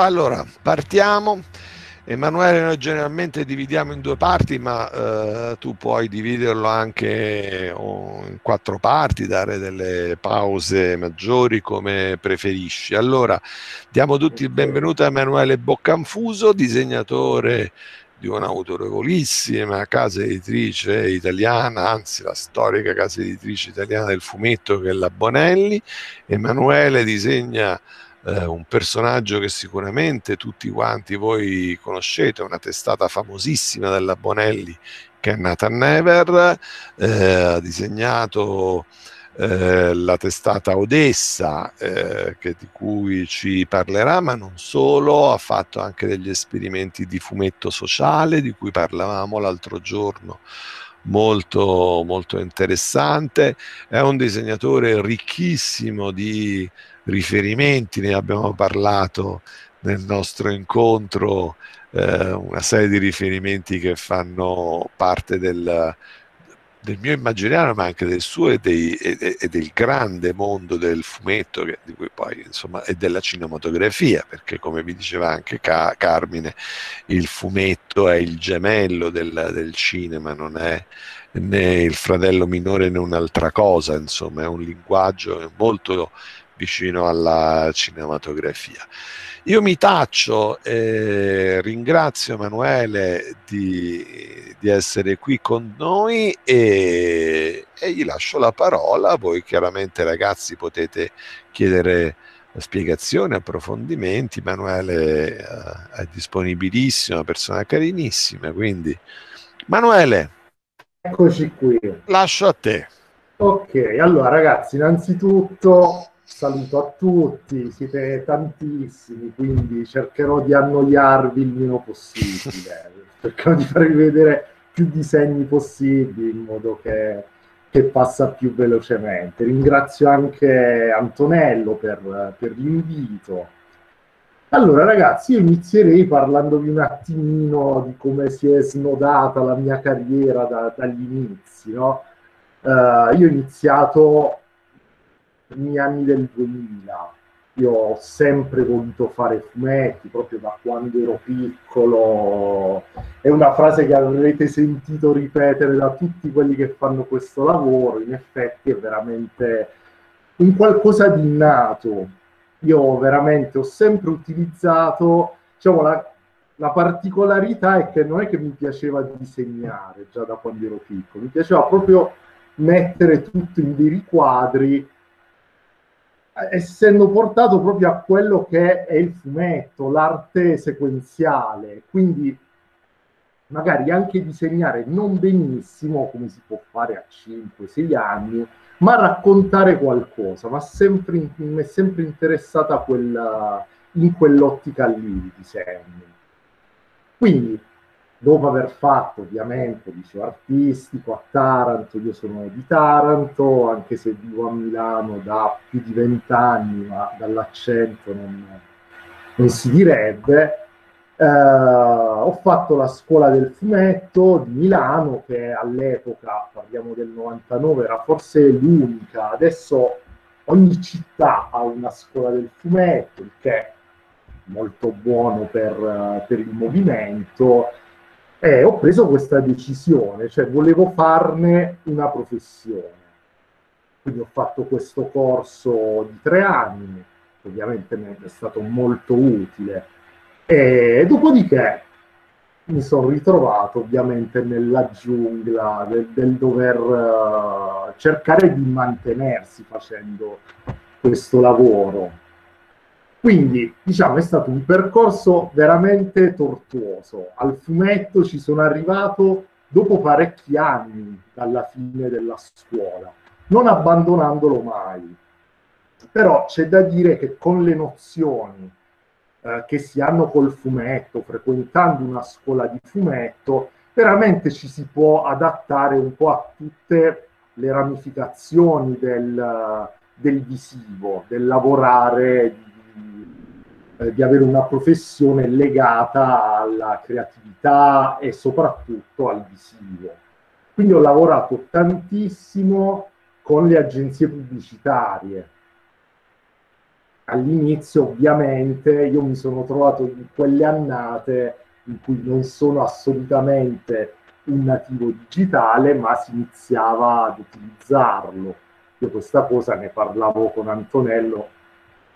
Allora, partiamo. Emanuele noi generalmente dividiamo in due parti, ma eh, tu puoi dividerlo anche in quattro parti, dare delle pause maggiori come preferisci. Allora, diamo tutti il benvenuto a Emanuele Boccanfuso, disegnatore di un'autorevolissima casa editrice italiana, anzi la storica casa editrice italiana del fumetto che è la Bonelli. Emanuele disegna eh, un personaggio che sicuramente tutti quanti voi conoscete, una testata famosissima della Bonelli che è Nathan Never, eh, ha disegnato eh, la testata Odessa, eh, che, di cui ci parlerà, ma non solo, ha fatto anche degli esperimenti di fumetto sociale, di cui parlavamo l'altro giorno molto molto interessante. È un disegnatore ricchissimo di riferimenti, ne abbiamo parlato nel nostro incontro, eh, una serie di riferimenti che fanno parte del, del mio immaginario, ma anche del suo e, dei, e, e del grande mondo del fumetto, che, di cui poi insomma e della cinematografia, perché come vi diceva anche Ca- Carmine, il fumetto è il gemello del, del cinema, non è né il fratello minore né un'altra cosa, insomma, è un linguaggio molto vicino alla cinematografia. Io mi taccio, eh, ringrazio Emanuele di, di, essere qui con noi e, e, gli lascio la parola. Voi chiaramente ragazzi potete chiedere spiegazioni, approfondimenti. Emanuele eh, è disponibilissimo, una persona carinissima, quindi Emanuele. Eccoci qui. Lascio a te. Ok, allora ragazzi, innanzitutto saluto a tutti, siete tantissimi, quindi cercherò di annoiarvi il meno possibile, cercherò di farvi vedere più disegni possibili in modo che, che passa più velocemente. Ringrazio anche Antonello per, per l'invito. Allora ragazzi, io inizierei parlandovi un attimino di come si è snodata la mia carriera da, dagli inizi. No? Uh, io ho iniziato primi anni del 2000. Io ho sempre voluto fare fumetti, proprio da quando ero piccolo. È una frase che avrete sentito ripetere da tutti quelli che fanno questo lavoro. In effetti è veramente un qualcosa di innato. Io veramente ho sempre utilizzato, diciamo, la, la particolarità è che non è che mi piaceva disegnare già da quando ero piccolo, mi piaceva proprio mettere tutto in dei riquadri essendo portato proprio a quello che è il fumetto, l'arte sequenziale, quindi magari anche disegnare non benissimo come si può fare a 5-6 anni, ma raccontare qualcosa, ma sempre, mi è sempre interessata quella, in quell'ottica lì il disegno. Quindi dopo aver fatto ovviamente liceo artistico a Taranto, io sono di Taranto, anche se vivo a Milano da più di vent'anni, ma dall'accento non, non si direbbe. Eh, ho fatto la scuola del fumetto di Milano, che all'epoca, parliamo del 99, era forse l'unica. Adesso ogni città ha una scuola del fumetto, il che è molto buono per, per il movimento e ho preso questa decisione, cioè volevo farne una professione. Quindi ho fatto questo corso di tre anni, ovviamente mi è stato molto utile. E dopodiché mi sono ritrovato ovviamente nella giungla del, del dover uh, cercare di mantenersi facendo questo lavoro quindi, diciamo, è stato un percorso veramente tortuoso. Al fumetto ci sono arrivato dopo parecchi anni dalla fine della scuola, non abbandonandolo mai. Però c'è da dire che con le nozioni eh, che si hanno col fumetto, frequentando una scuola di fumetto, veramente ci si può adattare un po' a tutte le ramificazioni del, del visivo, del lavorare eh, di avere una professione legata alla creatività e soprattutto al visivo. Quindi ho lavorato tantissimo con le agenzie pubblicitarie. all'inizio ovviamente io mi sono trovato in quelle annate in cui non sono assolutamente un nativo digitale, ma si iniziava ad utilizzarlo. Io questa cosa ne parlavo con Antonello,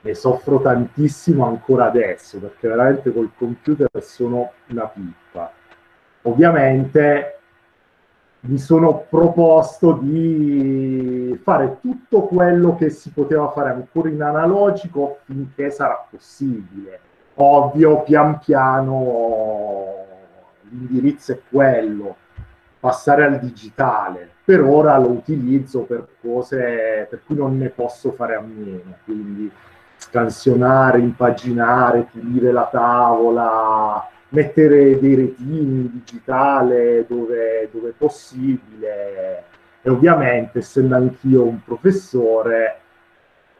ne soffro tantissimo ancora adesso, perché veramente col computer sono una pippa. Ovviamente mi sono proposto di fare tutto quello che si poteva fare ancora in analogico finché sarà possibile. Ovvio, pian piano l'indirizzo è quello, passare al digitale. Per ora lo utilizzo per cose per cui non ne posso fare a meno, quindi scansionare, impaginare, pulire la tavola, mettere dei retini in digitale dove, dove possibile. E ovviamente essendo anch'io un professore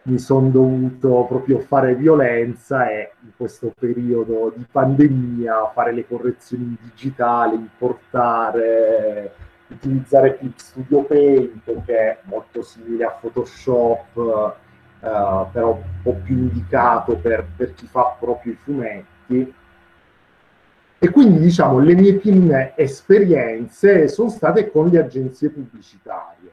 mi sono dovuto proprio fare violenza e in questo periodo di pandemia fare le correzioni digitali, importare, utilizzare Clip Studio Paint che è molto simile a Photoshop, eh, però un po' più indicato per, per chi fa proprio i fumetti e quindi diciamo le mie prime esperienze sono state con le agenzie pubblicitarie.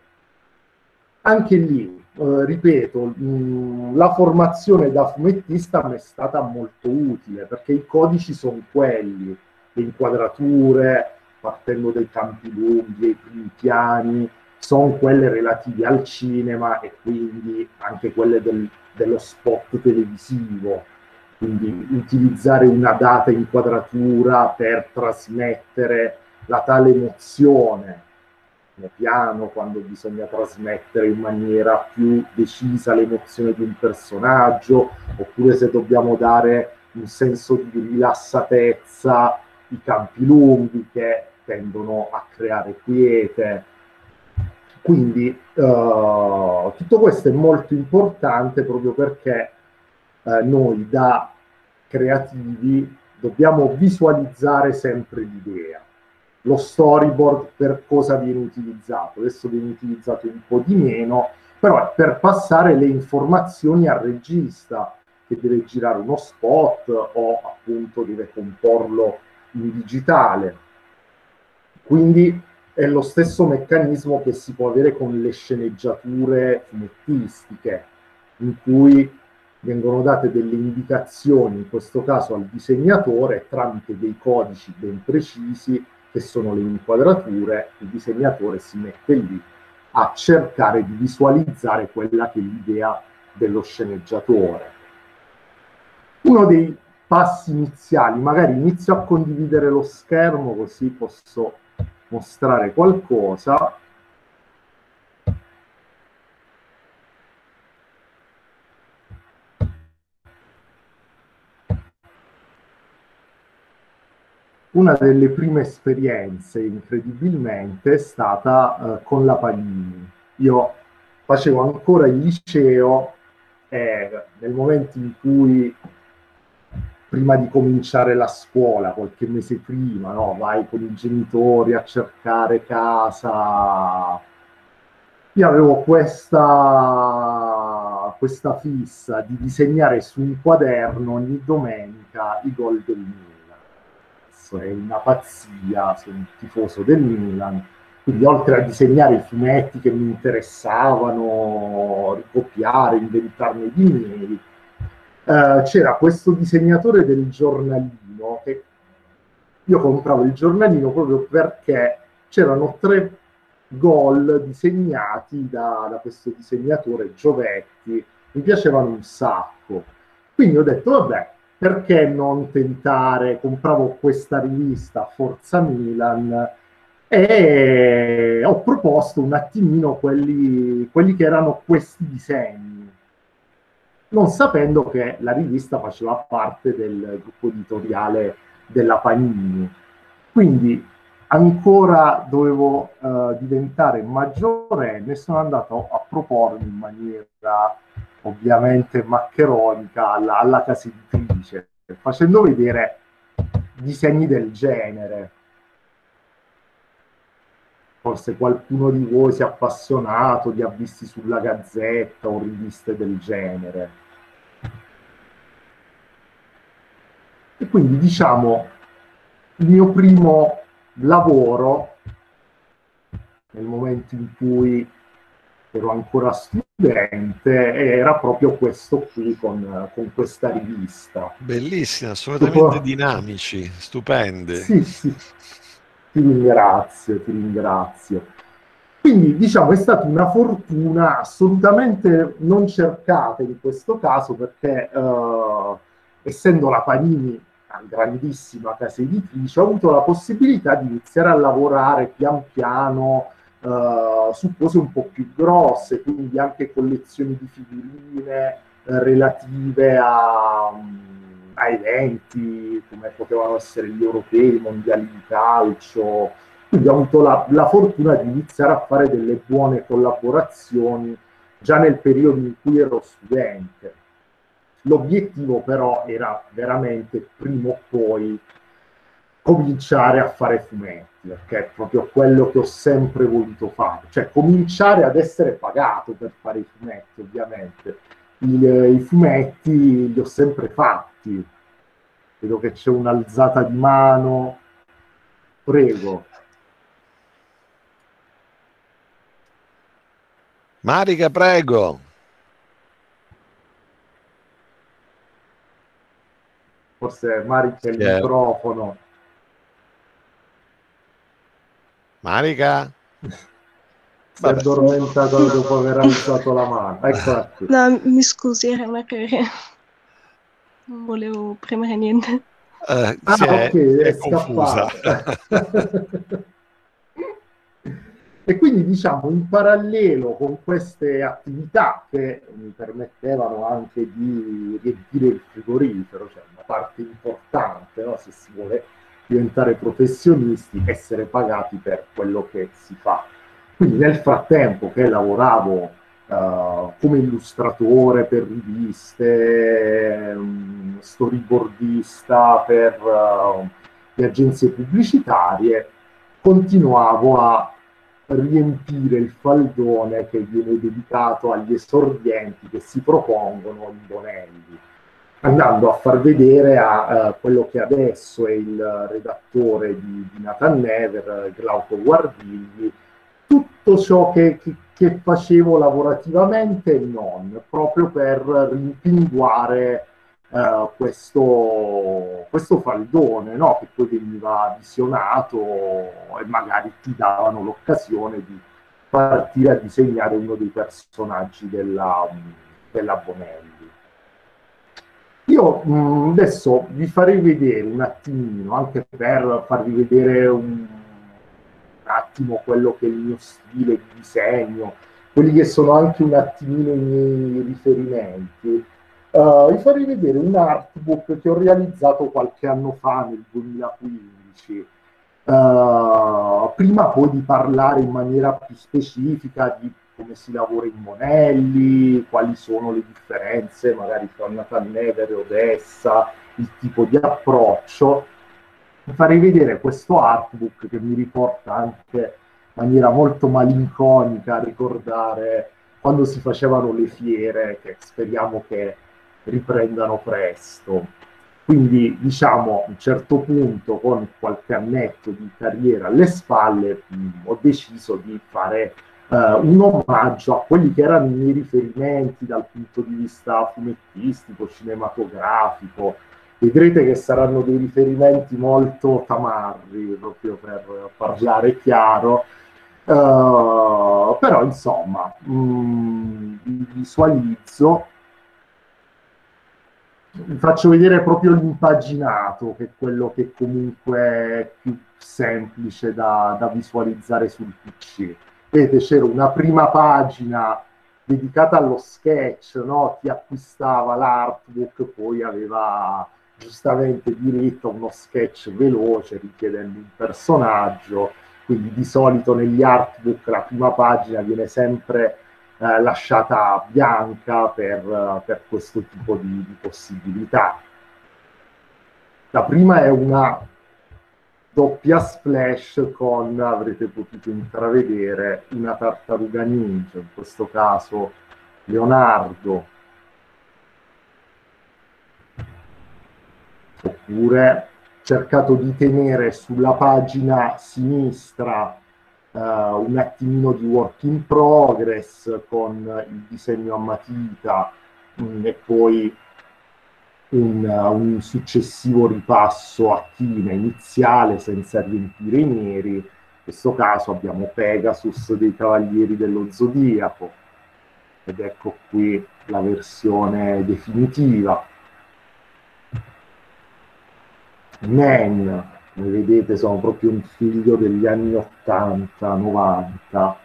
Anche lì, eh, ripeto, mh, la formazione da fumettista mi è stata molto utile perché i codici sono quelli, le inquadrature, partendo dai campi lunghi, i primi piani, sono quelle relative al cinema e quindi anche quelle del, dello spot televisivo. Quindi utilizzare una data inquadratura per trasmettere la tale emozione nel piano quando bisogna trasmettere in maniera più decisa l'emozione di un personaggio oppure se dobbiamo dare un senso di rilassatezza i campi lunghi che tendono a creare quiete quindi uh, tutto questo è molto importante proprio perché eh, noi da creativi dobbiamo visualizzare sempre l'idea. Lo storyboard per cosa viene utilizzato? Adesso viene utilizzato un po' di meno, però è per passare le informazioni al regista che deve girare uno spot o appunto deve comporlo in digitale. Quindi è lo stesso meccanismo che si può avere con le sceneggiature fumettistiche, in cui vengono date delle indicazioni, in questo caso al disegnatore, tramite dei codici ben precisi, che sono le inquadrature, il disegnatore si mette lì a cercare di visualizzare quella che è l'idea dello sceneggiatore. Uno dei passi iniziali, magari inizio a condividere lo schermo così posso mostrare qualcosa, una delle prime esperienze, incredibilmente, è stata uh, con la Panini. Io facevo ancora il liceo e nel momento in cui, prima di cominciare la scuola, qualche mese prima, no, vai con i genitori a cercare casa, io avevo questa, questa fissa di disegnare su un quaderno ogni domenica i gol del mio è una pazzia, sono un tifoso del Milan, quindi oltre a disegnare i fumetti che mi interessavano, ricopiare, inventarne di miei, eh, c'era questo disegnatore del giornalino che io compravo il giornalino proprio perché c'erano tre gol disegnati da, da questo disegnatore Giovetti, mi piacevano un sacco. Quindi ho detto, vabbè, perché non tentare? Compravo questa rivista Forza Milan e ho proposto un attimino quelli, quelli che erano questi disegni, non sapendo che la rivista faceva parte del gruppo editoriale della Panini. Quindi ancora dovevo uh, diventare maggiorenne e sono andato a propormi in maniera ovviamente maccheronica alla, alla casa editrice, facendo vedere disegni del genere. Forse qualcuno di voi si è appassionato, li ha visti sulla gazzetta o riviste del genere. quindi diciamo il mio primo lavoro nel momento in cui ero ancora studente era proprio questo qui con, con questa rivista. Bellissima, assolutamente Dopo... dinamici, stupende. Sì, sì, ti ringrazio, ti ringrazio. Quindi diciamo è stata una fortuna assolutamente non cercata in questo caso perché eh, essendo la Panini una grandissima casa editrice ho avuto la possibilità di iniziare a lavorare pian piano uh, su cose un po' più grosse, quindi anche collezioni di figurine uh, relative a, um, a, eventi come potevano essere gli europei, i mondiali di calcio. Quindi ho avuto la, la fortuna di iniziare a fare delle buone collaborazioni già nel periodo in cui ero studente. L'obiettivo però era veramente prima o poi cominciare a fare fumetti, perché è proprio quello che ho sempre voluto fare, cioè cominciare ad essere pagato per fare i fumetti, ovviamente. I, i fumetti li ho sempre fatti. Vedo che c'è un'alzata di mano. Prego. Marica, prego. Forse Marica il yeah. microfono. Marica? Si è addormentato dopo aver alzato la mano. Eccola qui. No, mi scusi, era una che non volevo premere niente. Uh, ah, è, ok, è, è confusa. e quindi diciamo in parallelo con queste attività che mi permettevano anche di riempire il frigorifero, cioè una parte importante, no? se si vuole diventare professionisti, essere pagati per quello che si fa. Quindi nel frattempo che lavoravo uh, come illustratore per riviste, um, storyboardista per uh, le agenzie pubblicitarie, continuavo a riempire il faldone che viene dedicato agli esordienti che si propongono in Bonelli andando a far vedere a uh, quello che adesso è il redattore di, di Nathan Never, Glauco Guardigli, tutto ciò che, che, che, facevo lavorativamente e non, proprio per rimpinguare uh, questo, questo, faldone, no? che poi veniva visionato e magari ti davano l'occasione di partire a disegnare uno dei personaggi della, della Bonelli. Io mh, mm, adesso vi farei vedere un attimino, anche per farvi vedere un attimo quello che è il mio stile di disegno, quelli che sono anche un attimino i miei riferimenti. Uh, vi farei vedere un artbook che ho realizzato qualche anno fa, nel 2015. Uh, eh, prima poi di parlare in maniera più specifica di come si lavora in Monelli, quali sono le differenze magari tra Nathan Never e Odessa, il tipo di approccio. Farei vedere questo artbook che mi riporta anche in maniera molto malinconica a ricordare quando si facevano le fiere, che speriamo che riprendano presto. Quindi diciamo a un certo punto, con qualche annetto di carriera alle spalle, mh, ho deciso di fare Uh, un omaggio a quelli che erano i miei riferimenti dal punto di vista fumettistico, cinematografico. Vedrete che saranno dei riferimenti molto tamarri, proprio per parlare chiaro. Uh, però insomma, mh, mm, visualizzo, vi faccio vedere proprio l'impaginato, che è quello che comunque è più semplice da, da visualizzare sul PC vedete c'era una prima pagina dedicata allo sketch, no? chi acquistava l'artbook poi aveva giustamente diritto uno sketch veloce richiedendo un personaggio, quindi di solito negli artbook la prima pagina viene sempre eh, lasciata bianca per, per questo tipo di, di possibilità. La prima è una doppia splash con, avrete potuto intravedere, una tartaruga ninja, in questo caso Leonardo, oppure cercato di tenere sulla pagina sinistra uh, un attimino di work in progress con il disegno a matita mh, mm, e poi un, un, successivo ripasso a china iniziale senza riempire i neri. In questo caso abbiamo Pegasus dei Cavalieri dello Zodiaco ed ecco qui la versione definitiva. Men, come vedete sono proprio un figlio degli anni 80, 90.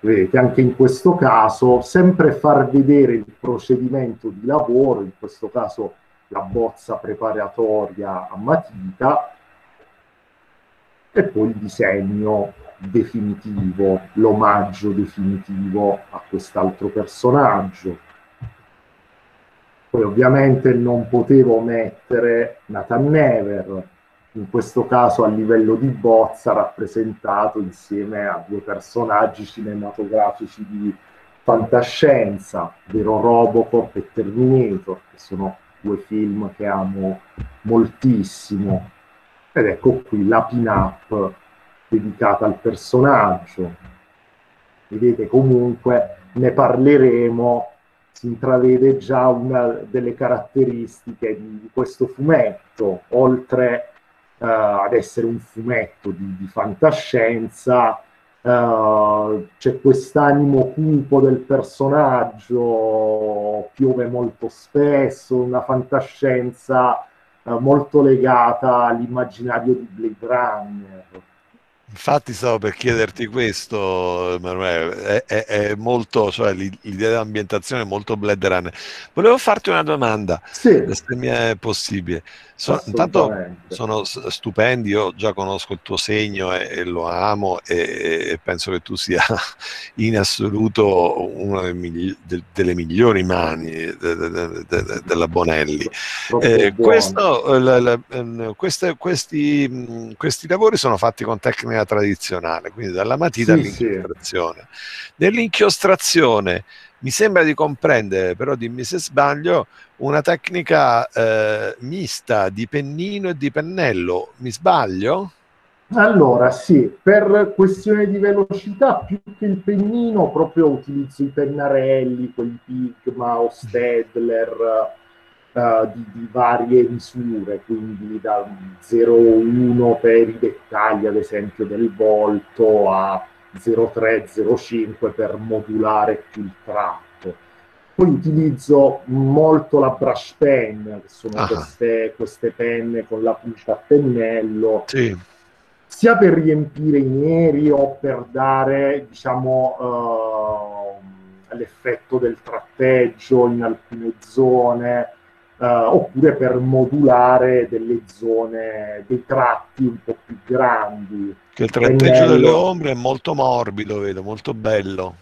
Vedete, anche in questo caso, sempre far vedere il procedimento di lavoro, in questo caso la bozza preparatoria a matita, e poi il disegno definitivo, l'omaggio definitivo a quest'altro personaggio. Poi ovviamente non potevo mettere Nathan Never, in questo caso a livello di bozza rappresentato insieme a due personaggi cinematografici di fantascienza, ovvero Robocop e Terminator, che sono due film che amo moltissimo. Ed ecco qui la pin-up dedicata al personaggio. Vedete comunque ne parleremo, si intravede già una delle caratteristiche di, questo fumetto, oltre uh, ad essere un fumetto di, di fantascienza, uh, c'è quest'animo cupo del personaggio, piove molto spesso, una fantascienza uh, molto legata all'immaginario di Blade Runner Infatti stavo per chiederti questo, Emanuele, è, è, è molto, cioè l'idea dell'ambientazione è molto Blade Runner. Volevo farti una domanda, sì. se mi è possibile. So, intanto sono stupendi, io già conosco il tuo segno e, e lo amo e, e, penso che tu sia in assoluto una delle, migli, de, delle migliori mani de, de, della Bonelli. Eh, questo, la, la, ehm, queste, questi, questi, lavori sono fatti con tecnica tradizionale, quindi dalla matita sì, all'inchiostrazione. Sì. Nell'inchiostrazione mi sembra di comprendere, però dimmi se sbaglio, una tecnica eh, mista di pennino e di pennello. Mi sbaglio? Allora, sì, per questione di velocità, più che il pennino, proprio utilizzo i pennarelli, quelli Pigma o Stedler, uh, di, di, varie misure, quindi da 0,1 per i dettagli, ad esempio, del volto a 0305 per modulare più il tratto. Poi utilizzo molto la brush pen, che sono ah. queste, queste, penne con la punta a pennello, sì. sia per riempire i neri o per dare, diciamo, uh, l'effetto del tratteggio in alcune zone. Uh, oppure per modulare delle zone, dei tratti un po' più grandi. Che il tratteggio delle ombre è molto morbido, vedo, molto bello.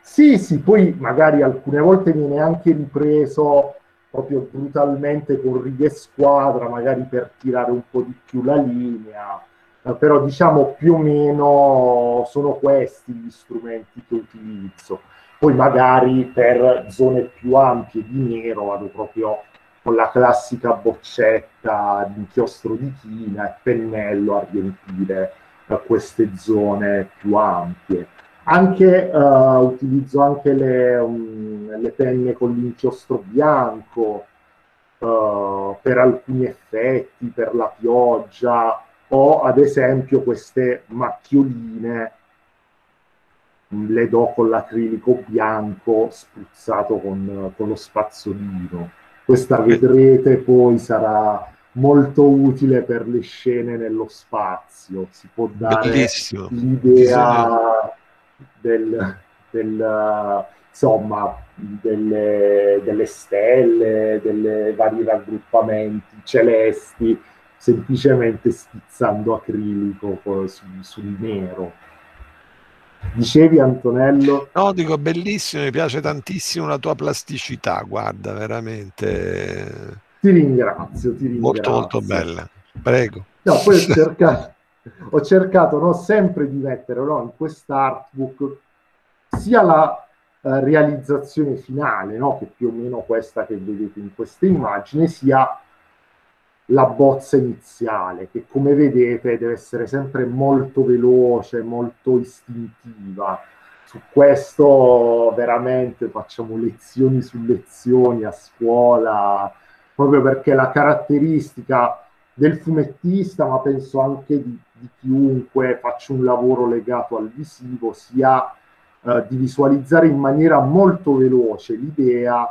Sì, sì, poi magari alcune volte viene anche ripreso proprio brutalmente con righe squadra, magari per tirare un po' di più la linea, uh, però diciamo più o meno sono questi gli strumenti che utilizzo. Poi magari per zone più ampie di nero vado proprio con la classica boccetta di inchiostro di china e pennello a riempire uh, queste zone più ampie. Anche, uh, utilizzo anche le, um, le, penne con l'inchiostro bianco uh, per alcuni effetti, per la pioggia o ad esempio queste macchioline le do con l'acrilico bianco spruzzato con, con lo spazzolino questa vedrete poi sarà molto utile per le scene nello spazio, si può dare Bellissimo. l'idea del, del, insomma, delle, delle stelle, dei vari raggruppamenti celesti, semplicemente schizzando acrilico sul, sul nero. Dicevi Antonello? No, dico bellissimo, mi piace tantissimo la tua plasticità, guarda, veramente. Ti ringrazio, ti ringrazio. Molto, molto bella. Prego. No, poi ho cercato, ho cercato no, sempre di mettere no, in quest'artbook sia la uh, realizzazione finale, no, che più o meno questa che vedete in queste immagini, sia la bozza iniziale, che come vedete deve essere sempre molto veloce, molto istintiva. Su questo veramente facciamo lezioni su lezioni a scuola, proprio perché la caratteristica del fumettista, ma penso anche di, di chiunque faccia un lavoro legato al visivo, sia eh, di visualizzare in maniera molto veloce l'idea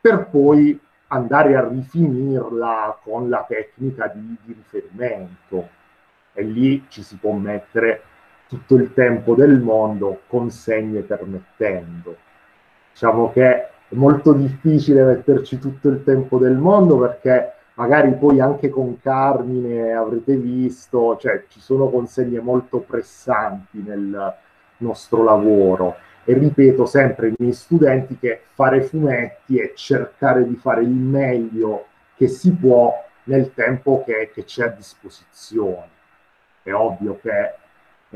per poi andare a rifinirla con la tecnica di, di riferimento. E lì ci si può mettere tutto il tempo del mondo, consegne permettendo. Diciamo che è molto difficile metterci tutto il tempo del mondo perché magari poi anche con Carmine avrete visto, cioè ci sono consegne molto pressanti nel nostro lavoro e ripeto sempre ai miei studenti che fare fumetti è cercare di fare il meglio che si può nel tempo che, che c'è a disposizione. È ovvio che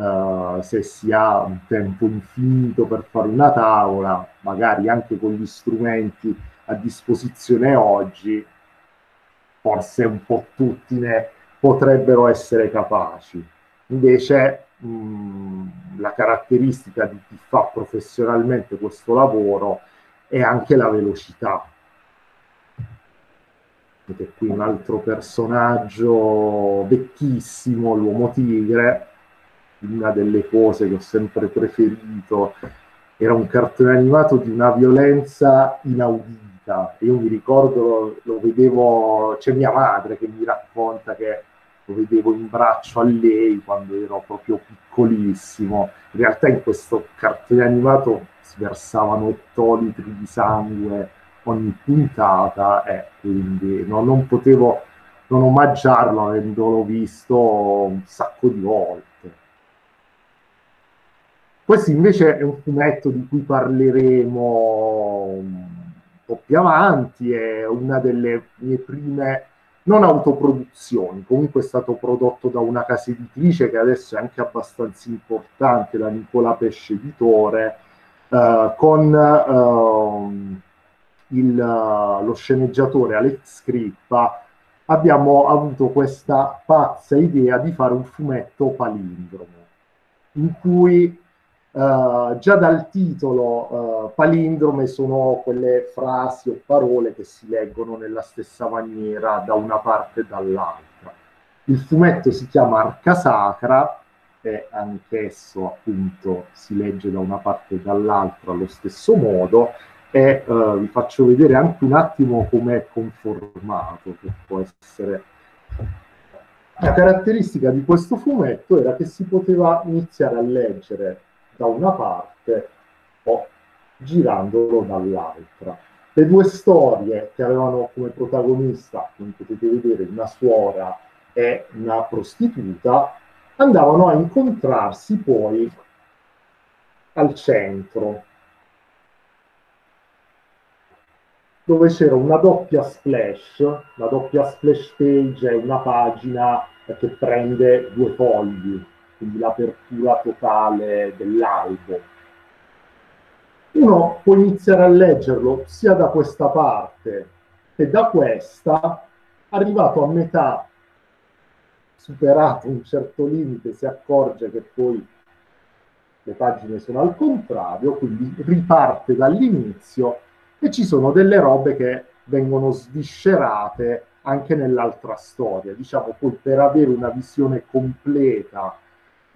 uh, se si ha un tempo infinito per fare una tavola, magari anche con gli strumenti a disposizione oggi, forse un po' tutti ne potrebbero essere capaci. Invece la caratteristica di chi fa professionalmente questo lavoro è anche la velocità. Vedete qui un altro personaggio vecchissimo, l'uomo tigre, una delle cose che ho sempre preferito, era un cartone animato di una violenza inaudita. Io mi ricordo, lo vedevo, c'è mia madre che mi racconta che lo vedevo in braccio a lei quando ero proprio piccolissimo. In realtà in questo cartone animato si versavano 8 litri di sangue ogni puntata e quindi no, non potevo non omaggiarlo avendolo visto un sacco di volte. Questo invece è un fumetto di cui parleremo un po' più avanti, è una delle mie prime non autoproduzioni, comunque è stato prodotto da una casa editrice che adesso è anche abbastanza importante, la Nicola Pesce Editore, eh, con eh, il, lo sceneggiatore Alex Scrippa abbiamo avuto questa pazza idea di fare un fumetto palindromo, in cui Uh, già dal titolo uh, palindrome sono quelle frasi o parole che si leggono nella stessa maniera da una parte e dall'altra. Il fumetto si chiama Arca Sacra e anch'esso appunto si legge da una parte e dall'altra allo stesso modo e uh, vi faccio vedere anche un attimo come è conformato, che può essere... La caratteristica di questo fumetto era che si poteva iniziare a leggere da una parte o girandolo dall'altra. Le due storie che avevano come protagonista, come potete vedere, una suora e una prostituta, andavano a incontrarsi poi al centro, dove c'era una doppia splash, la doppia splash page è una pagina che prende due fogli, quindi l'apertura totale dell'albo. Uno può iniziare a leggerlo sia da questa parte che da questa, arrivato a metà, superato un certo limite, si accorge che poi le pagine sono al contrario, quindi riparte dall'inizio e ci sono delle robe che vengono sviscerate anche nell'altra storia. Diciamo poi per avere una visione completa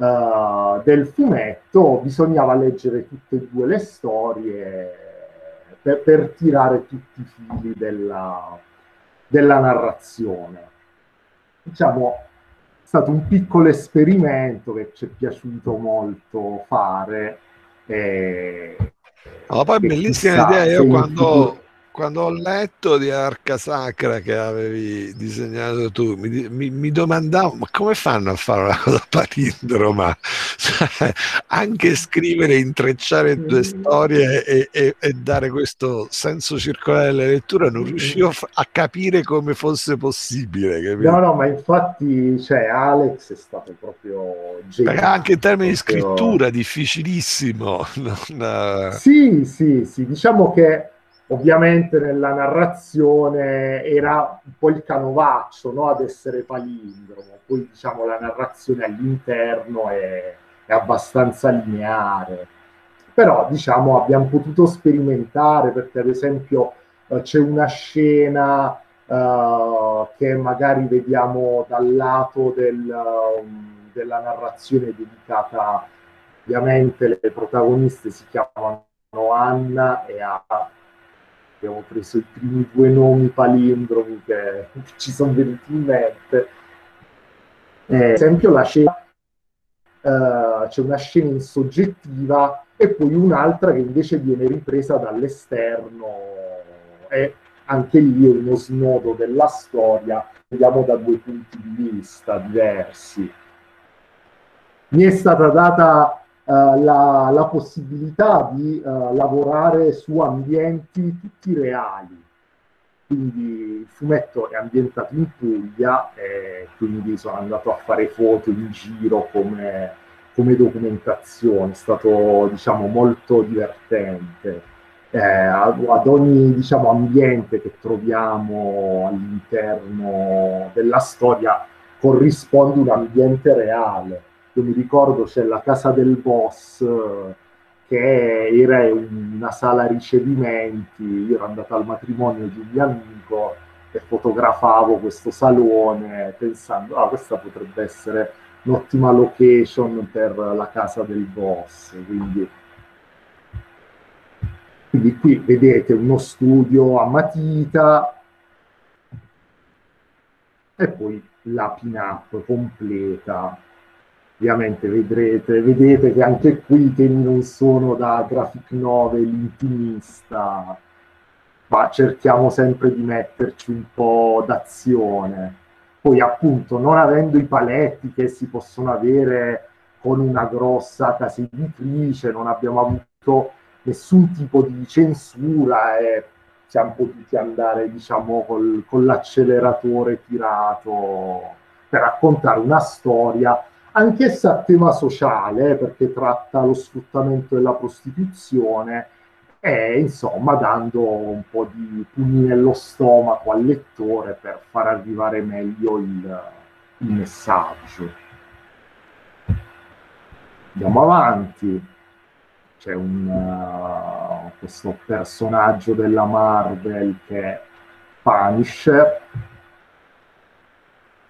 uh, del fumetto bisognava leggere tutte e due le storie per, per tirare tutti i fili della, della narrazione. Diciamo, è stato un piccolo esperimento che ci è piaciuto molto fare. E, no, poi bellissima idea, io quando, quando ho letto di Arca Sacra che avevi disegnato tu, mi, mi, mi domandavo ma come fanno a fare una cosa palindroma? Cioè, anche scrivere, intrecciare due storie e, e, e, dare questo senso circolare alla lettura, non riuscivo a capire come fosse possibile. Capito? No, no, ma infatti cioè, Alex è stato proprio geniale. Anche in termini di scrittura, difficilissimo. Non... Sì, sì, sì, diciamo che ovviamente nella narrazione era un po' il canovaccio no? ad essere palindromo, poi diciamo la narrazione all'interno è, è abbastanza lineare, però diciamo abbiamo potuto sperimentare perché ad esempio eh, c'è una scena uh, che magari vediamo dal lato del, della narrazione dedicata ovviamente le protagoniste si chiamano Anna e Ada abbiamo preso i primi due nomi palindromi che ci sono venuti in mente. Eh, ad esempio la scena, uh, c'è una scena in soggettiva e poi un'altra che invece viene ripresa dall'esterno e anche lì è uno snodo della storia, vediamo da due punti di vista diversi. Mi è stata data la, la, possibilità di uh, lavorare su ambienti tutti reali. Quindi il fumetto è ambientato in Puglia e quindi sono andato a fare foto in giro come, come documentazione, è stato diciamo molto divertente. Eh, ad ogni diciamo, ambiente che troviamo all'interno della storia corrisponde un ambiente reale io mi ricordo c'è la casa del boss che era una sala ricevimenti, io ero andato al matrimonio di un mio amico e fotografavo questo salone pensando, ah questa potrebbe essere un'ottima location per la casa del boss, quindi quindi qui vedete uno studio a matita e poi la pin-up completa ovviamente vedrete, vedete che anche qui temi non sono da graphic novel intimista, ma cerchiamo sempre di metterci un po' d'azione. Poi appunto non avendo i paletti che si possono avere con una grossa casa editrice, non abbiamo avuto nessun tipo di censura e siamo potuti andare diciamo col, con l'acceleratore tirato per raccontare una storia anch'essa a tema sociale, perché tratta lo sfruttamento della prostituzione e insomma dando un po' di pugni nello stomaco al lettore per far arrivare meglio il, il messaggio. Andiamo avanti. C'è un, uh, questo personaggio della Marvel che è Punisher,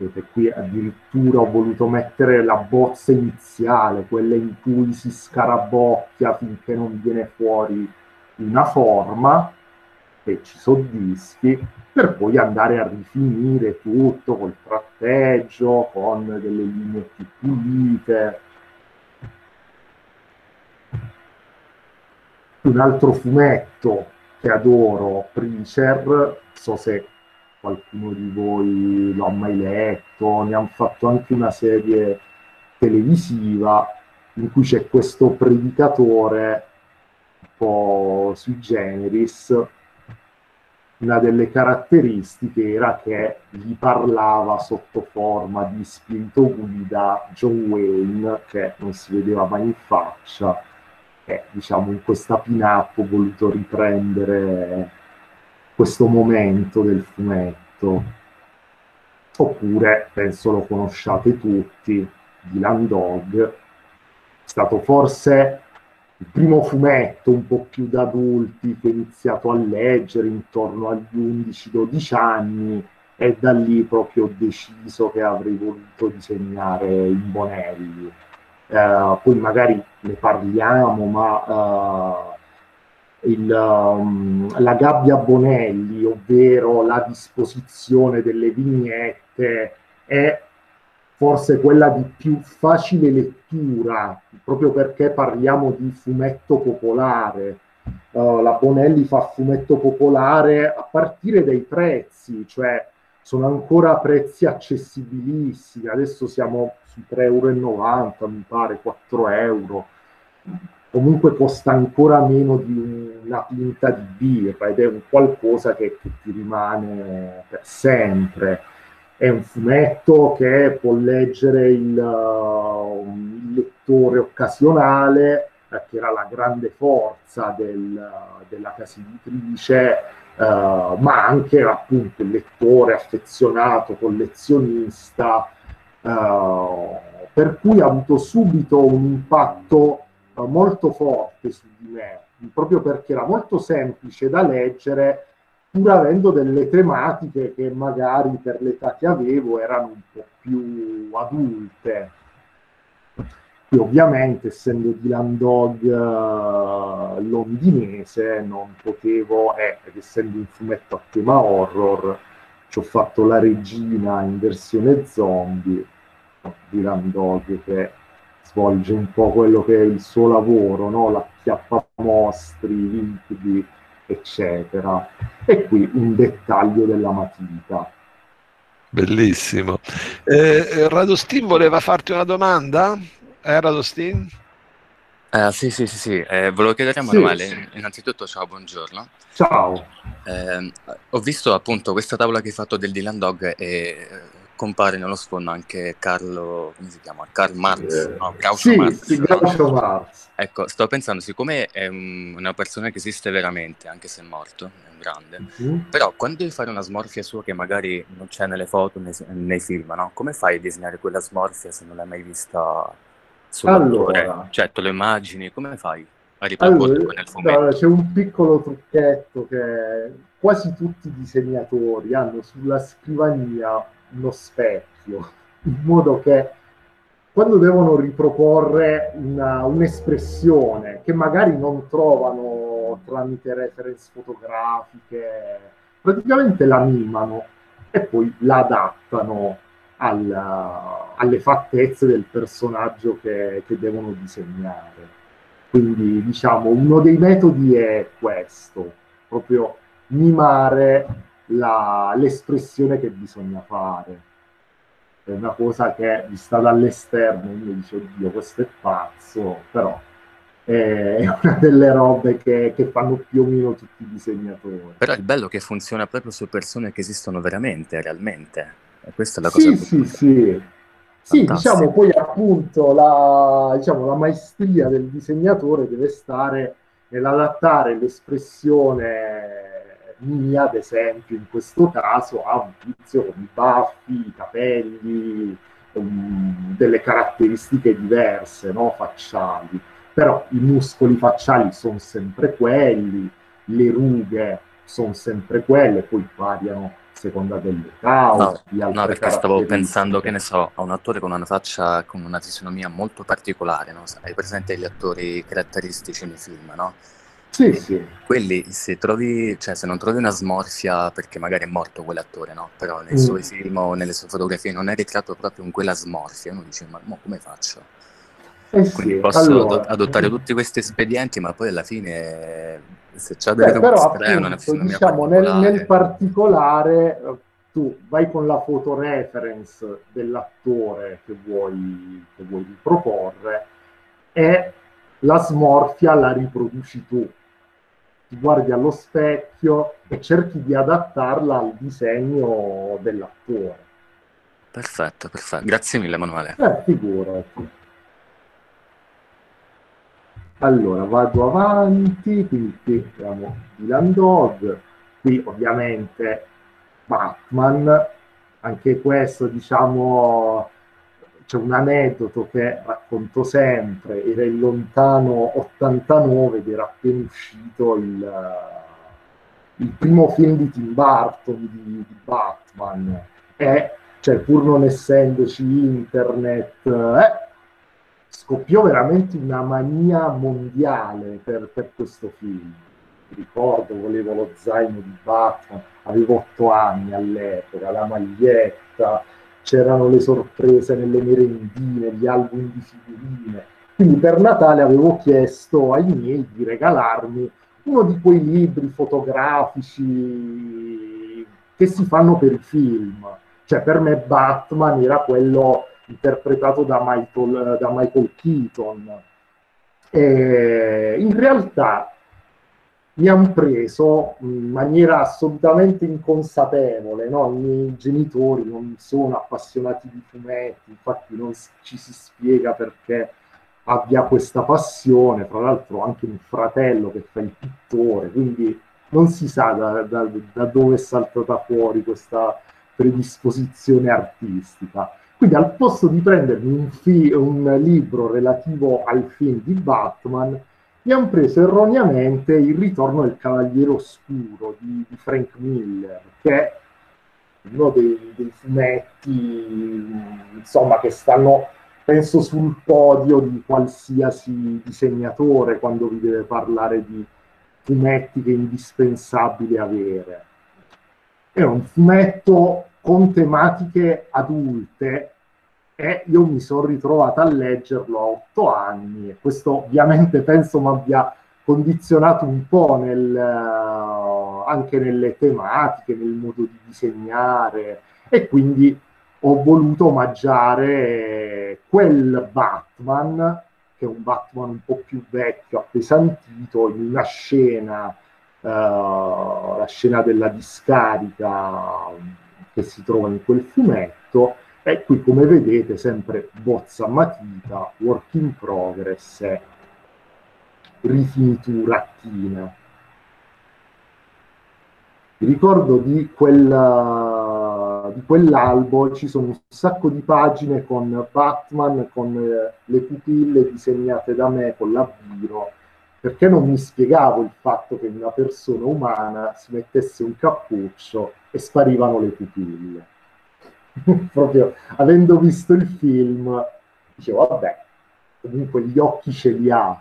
Vedete, qui addirittura ho voluto mettere la bozza iniziale, quella in cui si scarabocchia finché non viene fuori una forma che ci soddisfi, per poi andare a rifinire tutto col tratteggio, con delle linee più pulite. Un altro fumetto che adoro, Preacher, so se qualcuno di voi lo ha mai letto, ne hanno fatto anche una serie televisiva in cui c'è questo predicatore un po' sui generis. Una delle caratteristiche era che gli parlava sotto forma di spirito guida John Wayne, che non si vedeva mai in faccia, e diciamo in questa pin-up ho voluto riprendere questo momento del fumetto. Oppure, penso lo conosciate tutti, Dylan Dog, è stato forse il primo fumetto un po' più da adulti che ho iniziato a leggere intorno agli 11-12 anni e da lì proprio ho deciso che avrei voluto disegnare in Bonelli. Uh, poi magari ne parliamo, ma uh, il, um, la gabbia Bonelli, ovvero la disposizione delle vignette, è forse quella di più facile lettura, proprio perché parliamo di fumetto popolare. Uh, la Bonelli fa fumetto popolare a partire dai prezzi, cioè sono ancora prezzi accessibilissimi, adesso siamo su 3,90 euro, mi pare 4 euro comunque costa ancora meno di una pinta di birra ed è un qualcosa che, che ti rimane per sempre. È un fumetto che può leggere il, uh, il lettore occasionale, eh, che era la grande forza del, della casa editrice, eh, ma anche appunto il lettore affezionato, collezionista, eh, per cui ha avuto subito un impatto molto forte su di me, proprio perché era molto semplice da leggere pur avendo delle tematiche che magari per l'età che avevo erano un po' più adulte. E ovviamente, essendo Dylan Dog uh, londinese, non potevo, eh, ed essendo un fumetto a tema horror, ci ho fatto la regina in versione zombie, Dylan Dog che svolge un po' quello che è il suo lavoro, no? la chiappa mostri, incubi, eccetera. E qui un dettaglio della matita. Bellissimo. Eh, Radostin voleva farti una domanda? Eh, Radostin? Uh, sì, sì, sì, sì. Eh, volevo chiedere a Manuele, sì. innanzitutto ciao, buongiorno. Ciao. Eh, ho visto appunto questa tavola che hai fatto del Dylan Dog e compare nello sfondo anche Carlo, come si chiama? Karl Marx, eh, no? Groucho sì, Marx. Sì, Groucho Marx. Ecco, sto pensando, siccome è un, una persona che esiste veramente, anche se è morto, è un grande, mm-hmm. però quando devi fare una smorfia sua che magari non c'è nelle foto, nei, nei, film, no? Come fai a disegnare quella smorfia se non l'hai mai vista sull'attore? Allora. Cioè, te lo immagini, come fai? a riproporlo allora, nel fumetto? No, c'è un piccolo trucchetto che quasi tutti i disegnatori hanno sulla scrivania uno specchio, in modo che quando devono riproporre una, un'espressione che magari non trovano tramite reference fotografiche, praticamente la mimano e poi la adattano alla, alle fattezze del personaggio che, che devono disegnare. Quindi diciamo uno dei metodi è questo, proprio mimare la, l'espressione che bisogna fare. È una cosa che vista dall'esterno uno dice, oddio, questo è pazzo, però è una delle robe che, che, fanno più o meno tutti i disegnatori. Però è bello che funziona proprio su persone che esistono veramente, realmente. E questa è la cosa sì, sì, sì. Sì, diciamo poi appunto la, diciamo, la maestria del disegnatore deve stare nell'adattare l'espressione mia, ad esempio, in questo caso, ha un tizio con i baffi, i capelli, um, delle caratteristiche diverse, no? facciali. Però i muscoli facciali sono sempre quelli, le rughe sono sempre quelle, poi variano a seconda dell'età. No, no perché stavo pensando, che ne so, a un attore con una faccia, con una fisionomia molto particolare, no? Hai presente gli attori caratteristici nei film, no? Sì, sì. Quelli, se trovi, cioè se non trovi una smorfia, perché magari è morto quell'attore, no? Però nei mm. suoi film o nelle sue fotografie non è ritratto proprio in quella smorfia, uno dice, ma come faccio? Eh Quindi sì, posso allora, adottare tutti questi espedienti, ma poi alla fine, se c'è delle robe strane, appunto, diciamo, nel, nel particolare, tu vai con la fotoreference dell'attore che vuoi, che vuoi riproporre e la smorfia la riproduci tu ti guardi allo specchio e cerchi di adattarla al disegno dell'attore. Perfetto, perfetto. Grazie mille Emanuele. Eh, figurati. Allora, vado avanti, quindi qui abbiamo Dylan Dog, qui ovviamente Batman, anche questo diciamo c'è un aneddoto che racconto sempre, era il lontano 89 ed era appena uscito il, il primo film di Tim Burton di, di Batman e cioè, pur non essendoci internet, eh, scoppiò veramente una mania mondiale per, per questo film. Mi ricordo, volevo lo zaino di Batman, avevo otto anni all'epoca, la maglietta, c'erano le sorprese nelle merendine, gli album di figurine. Quindi per Natale avevo chiesto ai miei di regalarmi uno di quei libri fotografici che si fanno per i film. Cioè per me Batman era quello interpretato da Michael, da Michael Keaton. E in realtà mi hanno preso in maniera assolutamente inconsapevole, no? i miei genitori non sono appassionati di fumetti, infatti non ci si spiega perché abbia questa passione, fra l'altro anche un fratello che fa il pittore, quindi non si sa da, da, da dove è saltata fuori questa predisposizione artistica. Quindi al posto di prendermi un, fi- un libro relativo al film di Batman, hanno preso erroneamente Il ritorno del Cavaliere Oscuro di, di Frank Miller, che è uno dei, dei, fumetti insomma, che stanno, penso, sul podio di qualsiasi disegnatore quando vi deve parlare di fumetti che è indispensabile avere. È un fumetto con tematiche adulte e io mi sono ritrovata a leggerlo a otto anni e questo ovviamente penso mi abbia condizionato un po' nel, uh, anche nelle tematiche, nel modo di disegnare e quindi ho voluto omaggiare quel Batman, che è un Batman un po' più vecchio, appesantito, in una scena, uh, la scena della discarica che si trova in quel fumetto, e qui come vedete sempre bozza matita, work in progress rifiniturattina. Vi ricordo di, quella, di quell'albo ci sono un sacco di pagine con Batman, con eh, le pupille disegnate da me con la biro, perché non mi spiegavo il fatto che una persona umana si mettesse un cappuccio e sparivano le pupille proprio avendo visto il film, dicevo, vabbè, comunque gli occhi ce li ha.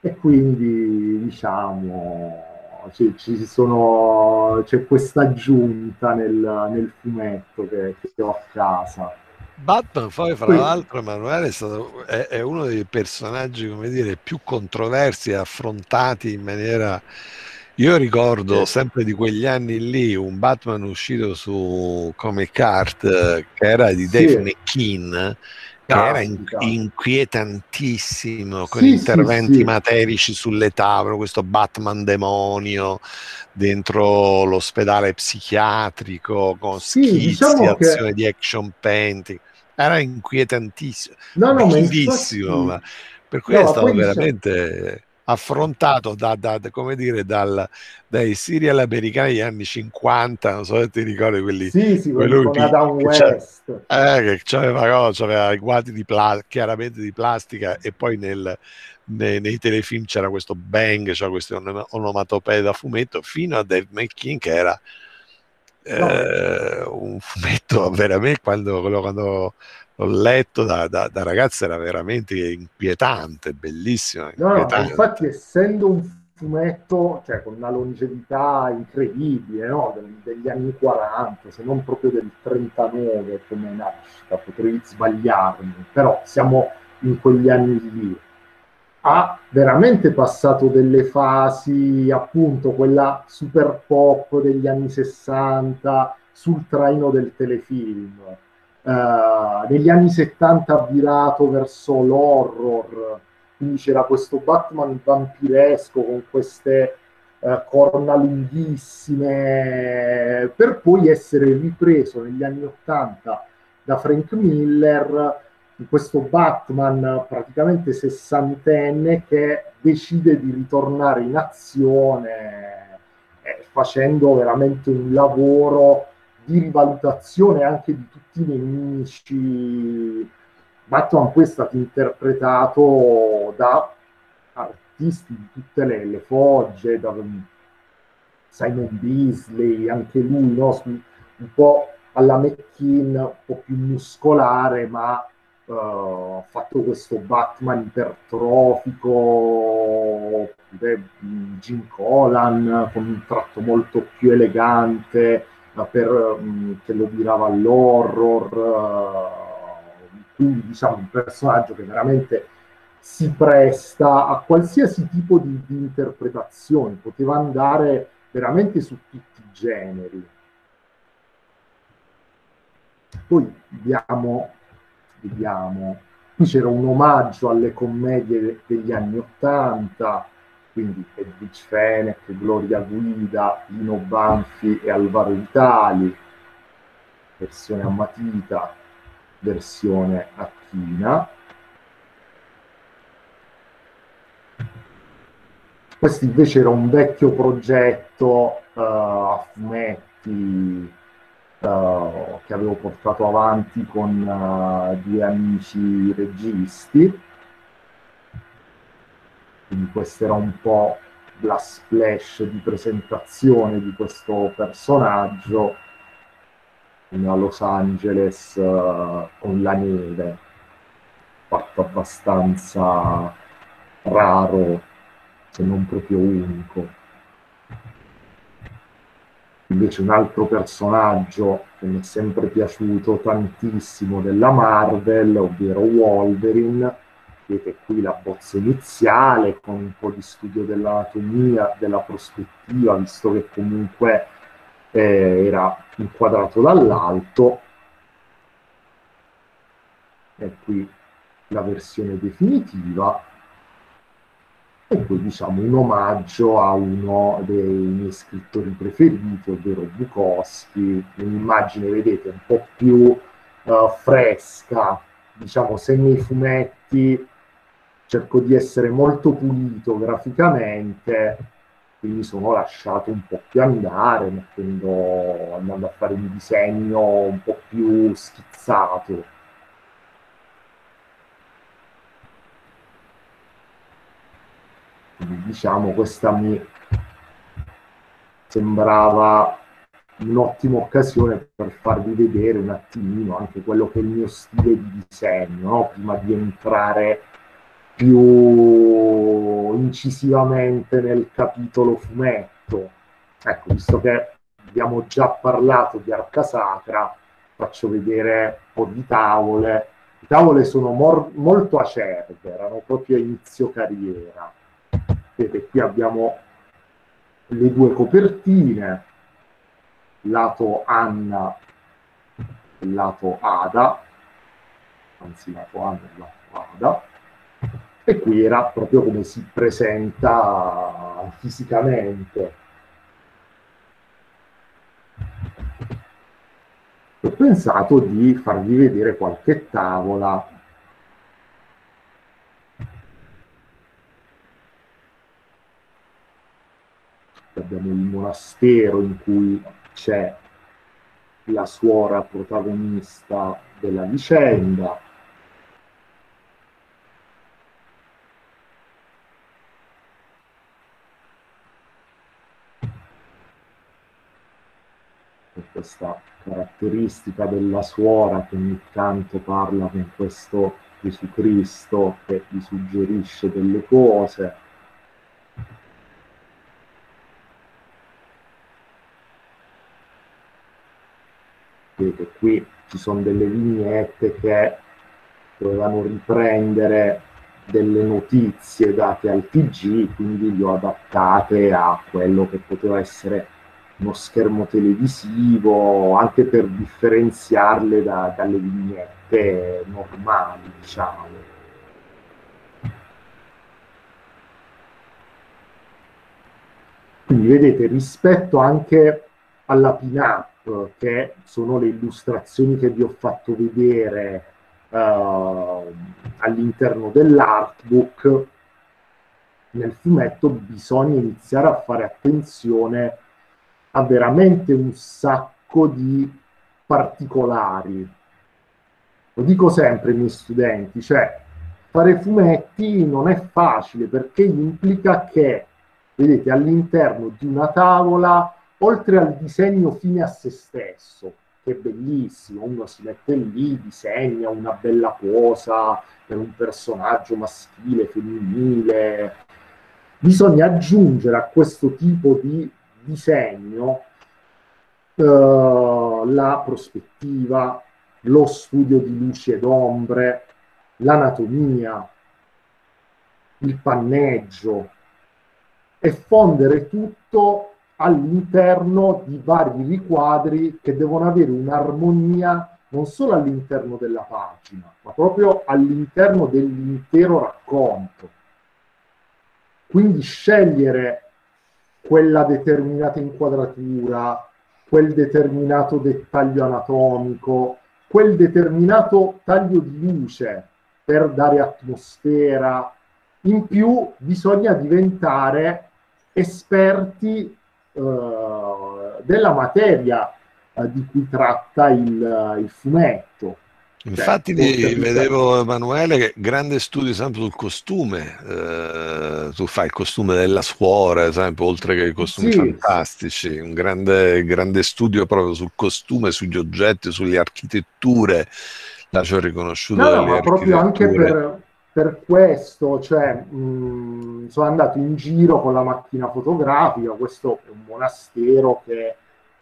E quindi, diciamo, ci, ci sono, c'è questa aggiunta nel, nel fumetto che, che, ho a casa. Batman poi fra Quindi, l'altro Emanuele è, stato, è, è, uno dei personaggi come dire più controversi e affrontati in maniera io ricordo sempre di quegli anni lì un Batman uscito su Comic Art eh, che era di Dave sì. McKean che era in, inquietantissimo con sì, interventi sì, materici sulle tavole, questo Batman demonio dentro l'ospedale psichiatrico con schizzi, diciamo azioni che... di action painting. Era inquietantissimo, no, no, bellissimo, ma, infatti... ma per cui no, è stato veramente affrontato da, da, come dire, dal, dai serial americani degli anni 50, non so se ti ricordi quelli. Sì, sì, quelli con Adam West. Eh, che aveva, aveva i guanti di pla- chiaramente di plastica e poi nel, nei, nei, telefilm c'era questo bang, cioè questo onomatopee da fumetto, fino a Dave McKean che era eh, un fumetto veramente quando, quando l'ho letto da, da, da ragazzo, era veramente inquietante, bellissimo. Inquietante. No, infatti, essendo un fumetto cioè, con una longevità incredibile no? degli anni 40, se non proprio del 39 come nascita, potrei sbagliarmi, però siamo in quegli anni lì. Ha veramente passato delle fasi, appunto, quella super pop degli anni 60 sul traino del telefilm Uh, negli anni 70 ha virato verso l'horror, quindi c'era questo Batman vampiresco con queste uh, corna lunghissime, per poi essere ripreso negli anni 80 da Frank Miller questo Batman praticamente sessantenne che decide di ritornare in azione eh, facendo veramente un lavoro di rivalutazione anche di tutti i nemici. Batman poi è stato interpretato da artisti di tutte le, le fogge, da Simon Beasley, anche lui, no? un po' alla McKean, un po' più muscolare, ma uh, fatto questo Batman ipertrofico, Jim Colan con un tratto molto più elegante, per, um, che lo virava all'horror, uh, quindi diciamo un personaggio che veramente si presta a qualsiasi tipo di, di interpretazione, poteva andare veramente su tutti i generi. Poi vediamo, vediamo, qui c'era un omaggio alle commedie degli anni Ottanta, quindi Edwidge Fenech, Gloria Guida, Ino Banfi e Alvaro Vitali, versione a matita, versione a china. Questo invece era un vecchio progetto uh, a fumetti uh, che avevo portato avanti con uh, due amici registi quindi questo era un po' la splash di presentazione di questo personaggio a Los Angeles con la neve, fatto abbastanza raro se non proprio unico. Invece un altro personaggio che mi è sempre piaciuto tantissimo della Marvel, ovvero Wolverine, vedete qui la bozza iniziale con un po' di studio dell'anatomia, della prospettiva, visto che comunque eh, era inquadrato dall'alto. E qui la versione definitiva e poi diciamo un omaggio a uno dei miei scrittori preferiti, ovvero Bukowski, un'immagine, vedete, un po' più uh, fresca, diciamo se nei fumetti cerco di essere molto pulito graficamente, quindi sono lasciato un po' più andare, mettendo, andando a fare un disegno un po' più schizzato diciamo questa mi sembrava un'ottima occasione per farvi vedere un attimino anche quello che è il mio stile di disegno, no? prima di entrare più incisivamente nel capitolo fumetto. Ecco, visto che abbiamo già parlato di Arca Sacra, faccio vedere un po' di tavole. Le tavole sono mor- molto acerbe, erano proprio a inizio carriera vedete qui abbiamo le due copertine lato Anna e lato Ada anzi lato Anna e lato Ada e qui era proprio come si presenta fisicamente ho pensato di farvi vedere qualche tavola abbiamo il monastero in cui c'è la suora protagonista della vicenda. E questa caratteristica della suora che ogni tanto parla con questo Gesù Cristo che gli suggerisce delle cose. Vedete qui ci sono delle vignette che dovevano riprendere delle notizie date al TG, quindi le ho adattate a quello che poteva essere uno schermo televisivo, anche per differenziarle da, dalle vignette normali, diciamo. Quindi vedete, rispetto anche alla pin-up, che sono le illustrazioni che vi ho fatto vedere uh, all'interno dell'artbook, nel fumetto bisogna iniziare a fare attenzione a veramente un sacco di particolari. Lo dico sempre ai miei studenti, cioè fare fumetti non è facile perché implica che, vedete, all'interno di una tavola oltre al disegno fine a se stesso, che è bellissimo, uno si mette lì, disegna una bella cosa per un personaggio maschile, femminile, bisogna aggiungere a questo tipo di disegno uh, la prospettiva, lo studio di luci ed ombre, l'anatomia, il panneggio e fondere tutto all'interno di vari riquadri che devono avere un'armonia non solo all'interno della pagina, ma proprio all'interno dell'intero racconto. Quindi scegliere quella determinata inquadratura, quel determinato dettaglio anatomico, quel determinato taglio di luce per dare atmosfera. In più bisogna diventare esperti eh, della materia eh, di cui tratta il, il fumetto. Infatti cioè, vedevo Emanuele che grande studio sempre sul costume, eh, tu fai il costume della suora, esempio, oltre che i costumi sì. fantastici, un grande, grande studio proprio sul costume, sugli oggetti, sulle architetture, là ci ho riconosciuto. No, no ma proprio anche per, per questo, cioè, mh, sono andato in giro con la macchina fotografica, questo è un monastero che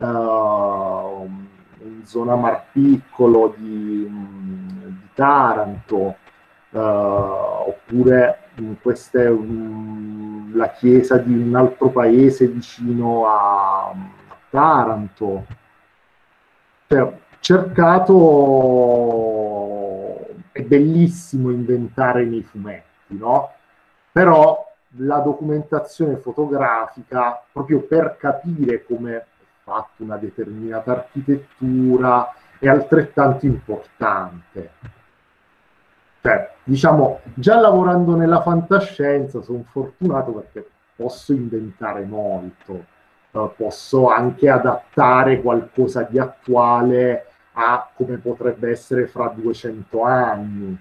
uh, in zona Marpiccolo di, di Taranto, uh, oppure in queste, um, la chiesa di un altro paese vicino a, a Taranto. Cioè, cercato, è bellissimo inventare nei fumetti, no? Però la documentazione fotografica, proprio per capire come è fatta una determinata architettura, è altrettanto importante. Cioè, diciamo, già lavorando nella fantascienza sono fortunato perché posso inventare molto, uh, posso anche adattare qualcosa di attuale a come potrebbe essere fra 200 anni.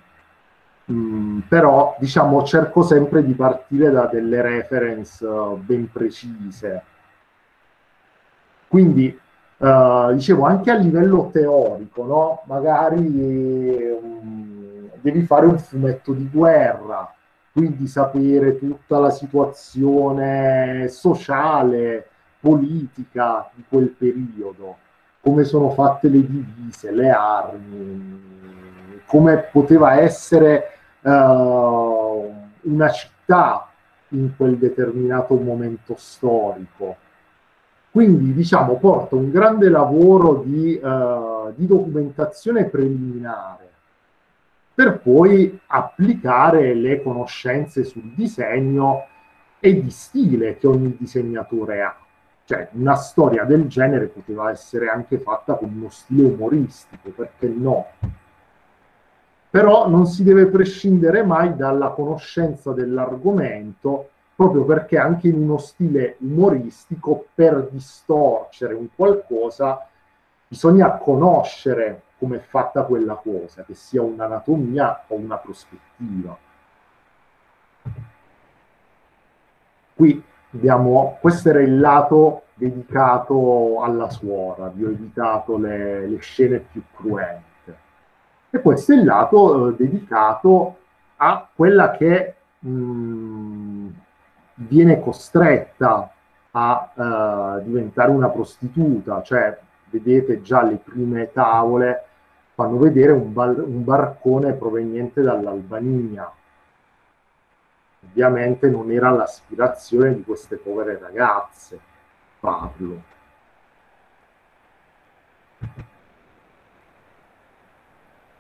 Mm, però diciamo cerco sempre di partire da delle reference uh, ben precise. Quindi uh, dicevo anche a livello teorico, no? magari um, devi fare un fumetto di guerra, quindi sapere tutta la situazione sociale, politica di quel periodo come sono fatte le divise, le armi, come poteva essere uh, una città in quel determinato momento storico. Quindi, diciamo, porta un grande lavoro di, uh, di documentazione preliminare per poi applicare le conoscenze sul disegno e di stile che ogni disegnatore ha. Cioè, una storia del genere poteva essere anche fatta con uno stile umoristico, perché no? Però non si deve prescindere mai dalla conoscenza dell'argomento, proprio perché anche in uno stile umoristico, per distorcere un qualcosa, bisogna conoscere come è fatta quella cosa, che sia un'anatomia o una prospettiva. Qui abbiamo, questo era il lato dedicato alla suora, vi ho evitato le, le scene più cruente. E questo è il lato eh, dedicato a quella che mh, mm, viene costretta a uh, diventare una prostituta, cioè vedete già le prime tavole fanno vedere un, bar- un barcone proveniente dall'Albania, ovviamente non era l'aspirazione di queste povere ragazze farlo.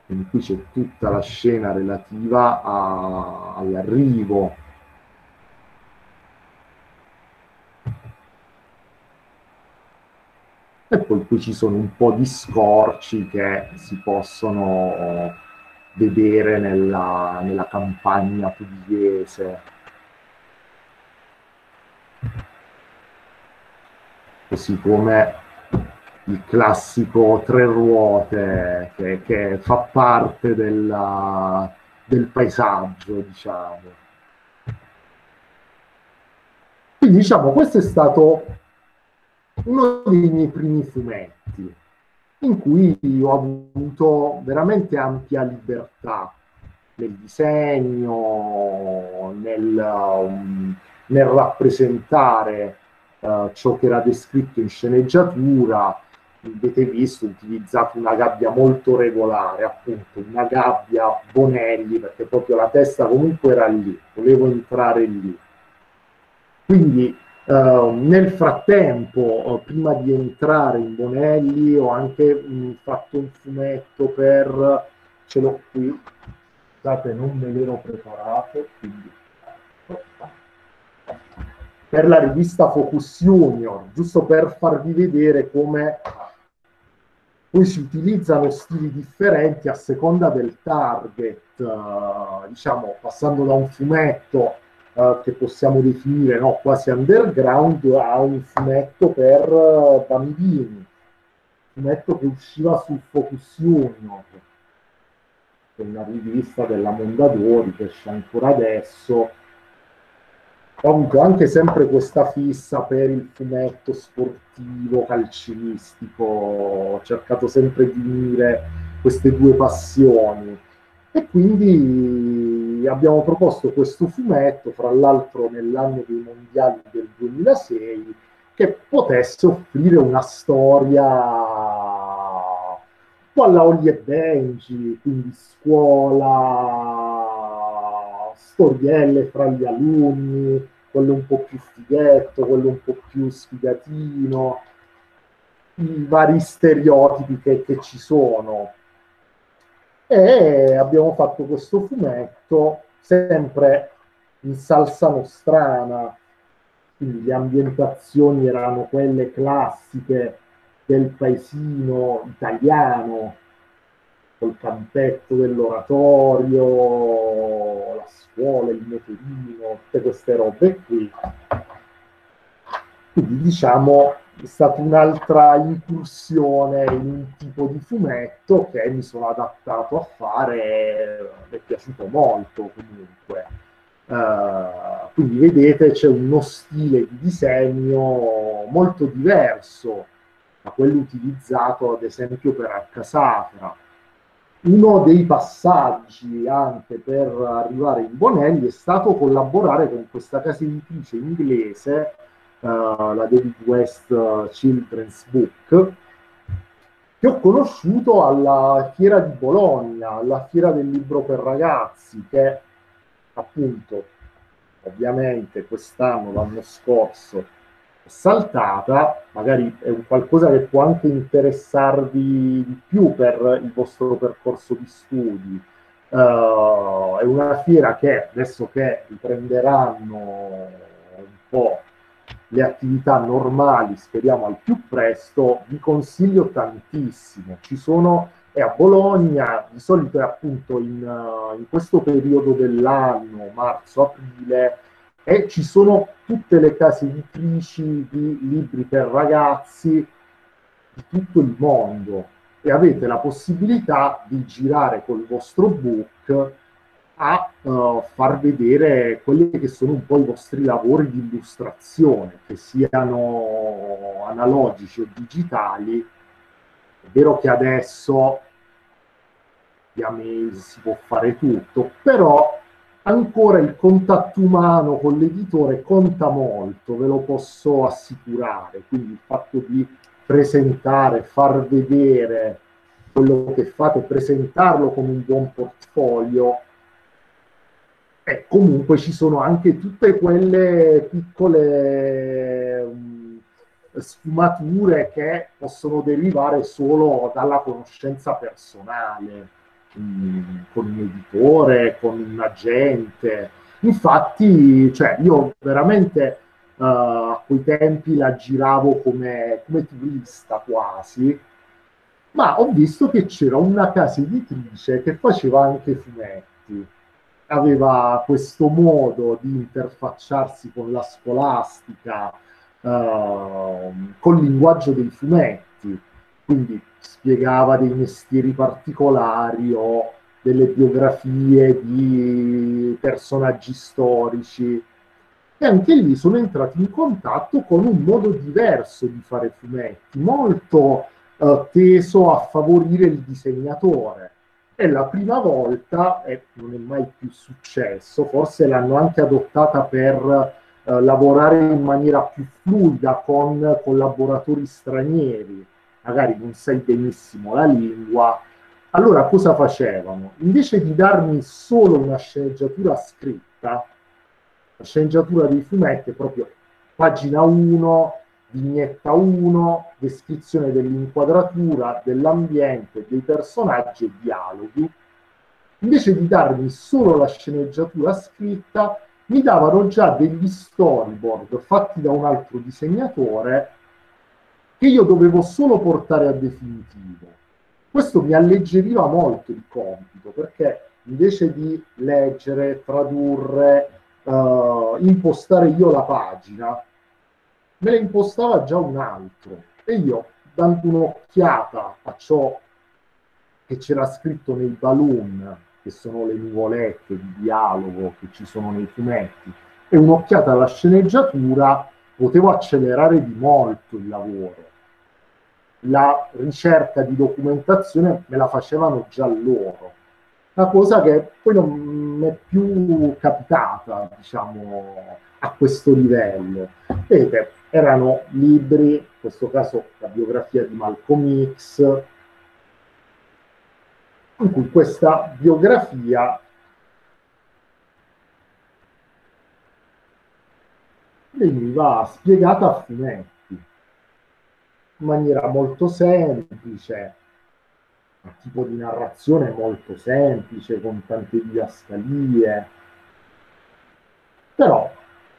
Quindi qui c'è tutta la scena relativa a, all'arrivo e poi qui ci sono un po' di scorci che si possono vedere nella, nella campagna pugliese. Così come il classico tre ruote che, che fa parte della, del paesaggio, diciamo. Quindi diciamo, questo è stato uno dei miei primi fumetti in cui ho avuto veramente ampia libertà nel disegno, nel, um, nel rappresentare uh, ciò che era descritto in sceneggiatura. Avete visto, ho utilizzato una gabbia molto regolare, appunto una gabbia Bonelli, perché proprio la testa comunque era lì, volevo entrare lì. Quindi Uh, nel frattempo, uh, prima di entrare in Bonelli, ho anche mh, fatto un fumetto per, ce l'ho qui, scusate, non me l'ero preparato, quindi, per la rivista Focus Junior, giusto per farvi vedere come poi si utilizzano stili differenti a seconda del target, uh, diciamo, passando da un fumetto uh, che possiamo definire no, quasi underground a un fumetto per uh, bambini, fumetto che usciva su Focus Junior, che è una rivista della Mondadori che esce ancora adesso. Ho avuto anche sempre questa fissa per il fumetto sportivo, calcistico, ho cercato sempre di unire queste due passioni. E quindi abbiamo proposto questo fumetto, fra l'altro nell'anno dei mondiali del 2006, che potesse offrire una storia un po' alla Ollie e Benji, quindi scuola, storielle fra gli alunni, quello un po' più fighetto, quello un po' più sfigatino, i vari stereotipi che, che ci sono e abbiamo fatto questo fumetto sempre in salsa nostrana, quindi le ambientazioni erano quelle classiche del paesino italiano, col campetto dell'oratorio, la scuola, il motorino, tutte queste robe qui. Quindi diciamo è stata un'altra incursione in un tipo di fumetto che mi sono adattato a fare, mi è piaciuto molto comunque. Uh, quindi vedete c'è uno stile di disegno molto diverso da quello utilizzato ad esempio per Arcasafra. Uno dei passaggi anche per arrivare in Bonelli è stato collaborare con questa casa editrice inglese la David West uh, Children's Book, che ho conosciuto alla Fiera di Bologna, alla Fiera del Libro per Ragazzi, che appunto ovviamente quest'anno, l'anno scorso, è saltata, magari è un qualcosa che può anche interessarvi di più per il vostro percorso di studi. Uh, è una fiera che adesso che riprenderanno un po' le attività normali, speriamo al più presto, vi consiglio tantissimo. Ci sono, è a Bologna, di solito è appunto in, uh, in questo periodo dell'anno, marzo-aprile, e ci sono tutte le case editrici di libri per ragazzi di tutto il mondo e avete la possibilità di girare col vostro book a uh, far vedere quelli che sono un po' i vostri lavori di illustrazione, che siano analogici o digitali. È vero che adesso via mail si può fare tutto, però ancora il contatto umano con l'editore conta molto, ve lo posso assicurare. Quindi il fatto di presentare, far vedere quello che fate, presentarlo come un buon portfolio e comunque ci sono anche tutte quelle piccole um, sfumature che possono derivare solo dalla conoscenza personale um, con un editore, con un agente. Infatti, cioè, io veramente uh, a quei tempi la giravo come, come turista quasi, ma ho visto che c'era una casa editrice che faceva anche fumetti aveva questo modo di interfacciarsi con la scolastica, uh, col linguaggio dei fumetti, quindi spiegava dei mestieri particolari o delle biografie di personaggi storici. E anche lì sono entrati in contatto con un modo diverso di fare fumetti, molto uh, teso a favorire il disegnatore è la prima volta, e non è mai più successo, forse l'hanno anche adottata per eh, lavorare in maniera più fluida con collaboratori stranieri, magari non sai benissimo la lingua. Allora cosa facevano? Invece di darmi solo una sceneggiatura scritta, la sceneggiatura dei fumetti proprio pagina 1, vignetta 1, descrizione dell'inquadratura, dell'ambiente, dei personaggi e dialoghi. Invece di darmi solo la sceneggiatura scritta, mi davano già degli storyboard fatti da un altro disegnatore che io dovevo solo portare a definitivo. Questo mi alleggeriva molto il compito perché invece di leggere, tradurre, uh, impostare io la pagina, me la impostava già un altro e io dando un'occhiata a ciò che c'era scritto nei balloon, che sono le nuvolette di dialogo che ci sono nei fumetti, e un'occhiata alla sceneggiatura, potevo accelerare di molto il lavoro. La ricerca di documentazione me la facevano già loro. Una cosa che poi non mi è più capitata, diciamo, a questo livello. Vedete, erano libri, in questo caso la biografia di Malcolm X, in cui questa biografia veniva spiegata a fumetti in maniera molto semplice, un tipo di narrazione molto semplice, con tante didascalie, però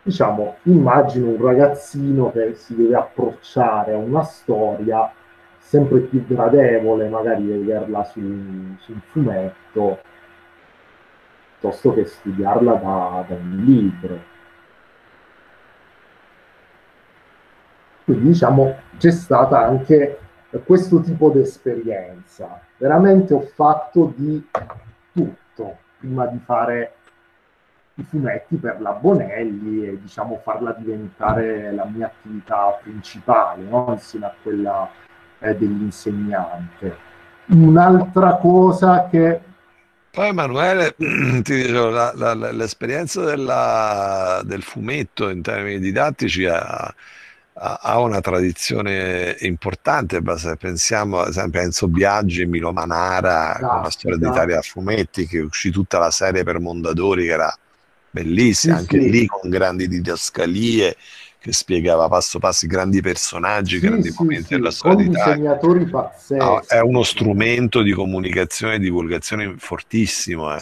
diciamo, immagino un ragazzino che si deve approcciare a una storia sempre più gradevole, magari vederla su, su un fumetto, piuttosto che studiarla da, da un libro. Quindi diciamo c'è stata anche questo tipo di esperienza. Veramente ho fatto di tutto prima di fare i fumetti per la Bonelli e diciamo farla diventare la mia attività principale, no? insieme a quella eh, dell'insegnante. Un'altra cosa che... Poi Emanuele, ti dicevo, la, la, l'esperienza della, del fumetto in termini didattici ha, ha una tradizione importante, se pensiamo ad esempio a Enzo Biaggi Milo Manara con la storia d'Italia a fumetti che uscì tutta la serie per Mondadori che era bellissima, sì, anche sì. lì con grandi didascalie che spiegava passo passo i grandi personaggi, sì, grandi momenti della storia d'Italia. disegnatori pazzeschi. No, è uno strumento di comunicazione e divulgazione fortissimo. Eh.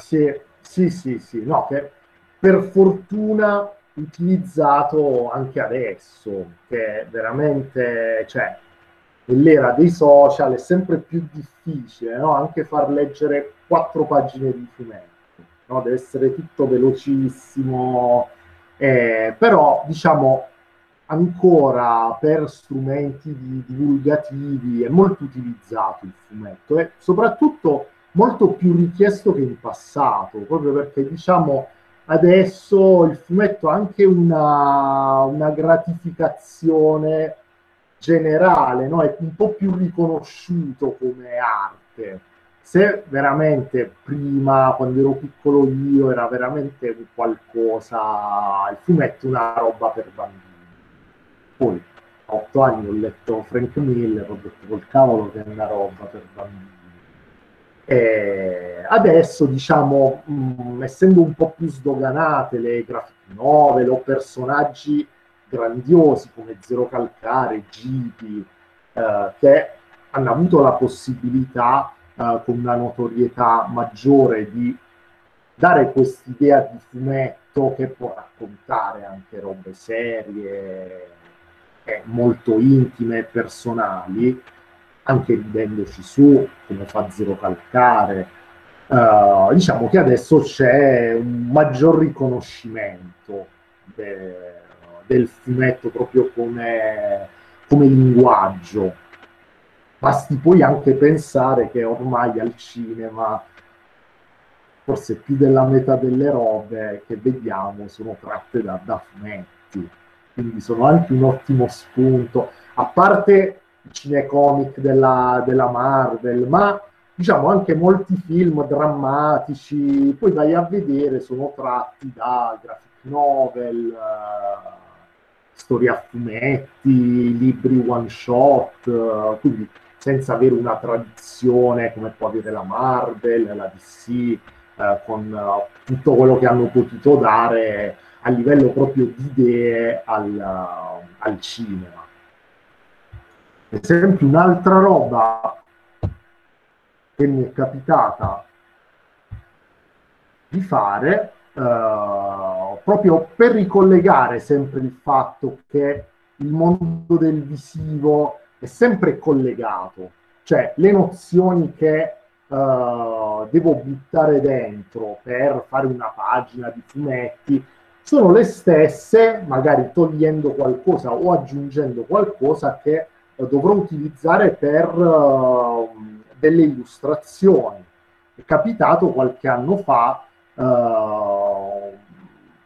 Sì, sì, sì, no, che per fortuna utilizzato anche adesso, che veramente, cioè, nell'era dei social è sempre più difficile, no? Anche far leggere quattro pagine di fumetto no? deve essere tutto velocissimo, eh, però diciamo ancora per strumenti di, divulgativi è molto utilizzato il fumetto e soprattutto molto più richiesto che in passato, proprio perché diciamo adesso il fumetto ha anche una, una gratificazione generale, no? è un po' più riconosciuto come arte se veramente prima, quando ero piccolo io, era veramente qualcosa, il fumetto una roba per bambini. Poi a otto anni ho letto Frank Miller, ho detto col cavolo che è una roba per bambini. E adesso, diciamo, mh, mm, essendo un po' più sdoganate le graphic novel o personaggi grandiosi come Zero Calcare, Gipi, eh, che hanno avuto la possibilità uh, con una notorietà maggiore di dare quest'idea di fumetto che può raccontare anche robe serie, eh, molto intime e personali, anche ridendoci su, come fa Zero Calcare. Uh, diciamo che adesso c'è un maggior riconoscimento de, del fumetto proprio come, come linguaggio Basti poi anche pensare che ormai al cinema forse più della metà delle robe che vediamo sono tratte da, da fumetti, quindi sono anche un ottimo spunto, a parte i cinecomic della, della Marvel, ma diciamo anche molti film drammatici, poi vai a vedere, sono tratti da graphic novel, uh, storie a fumetti, libri one shot, uh, quindi senza avere una tradizione come può avere la Marvel, la DC, eh, con uh, tutto quello che hanno potuto dare a livello proprio di idee al, uh, al cinema. Per esempio, un'altra roba che mi è capitata di fare, uh, proprio per ricollegare sempre il fatto che il mondo del visivo è sempre collegato, cioè le nozioni che uh, devo buttare dentro per fare una pagina di fumetti sono le stesse, magari togliendo qualcosa o aggiungendo qualcosa che eh, dovrò utilizzare per uh, delle illustrazioni. È capitato qualche anno fa uh,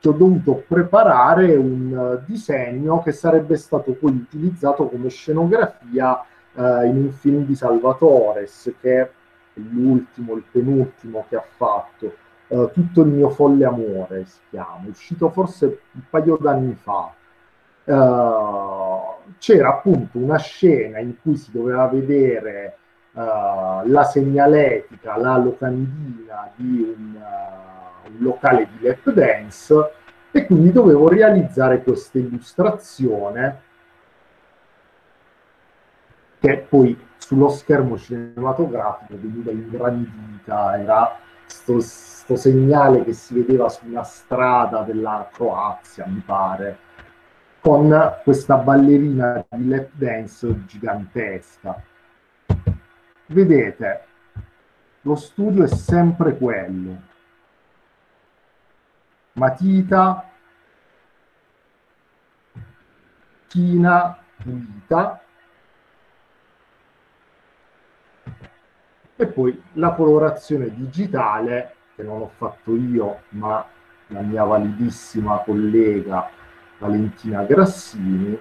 ho dovuto preparare un uh, disegno che sarebbe stato poi utilizzato come scenografia in un film di Salvatores, che è l'ultimo, il penultimo che ha fatto uh, Tutto il mio folle amore si chiama, uscito forse un paio d'anni fa. Uh, c'era appunto una scena in cui si doveva vedere uh, la segnaletica, la locandina di un, un locale di lap dance e quindi dovevo realizzare questa illustrazione che poi sullo schermo cinematografico veniva ingrandita, era sto, sto segnale che si vedeva su una strada della Croazia, mi pare, con questa ballerina di lap dance gigantesca. Vedete, lo studio è sempre quello. Matita, china, pulita, e poi la colorazione digitale che non ho fatto io ma la mia validissima collega Valentina Grassini.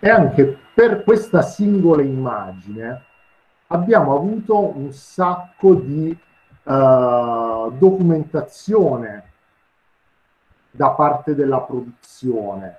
E anche per questa singola immagine abbiamo avuto un sacco di uh, documentazione da parte della produzione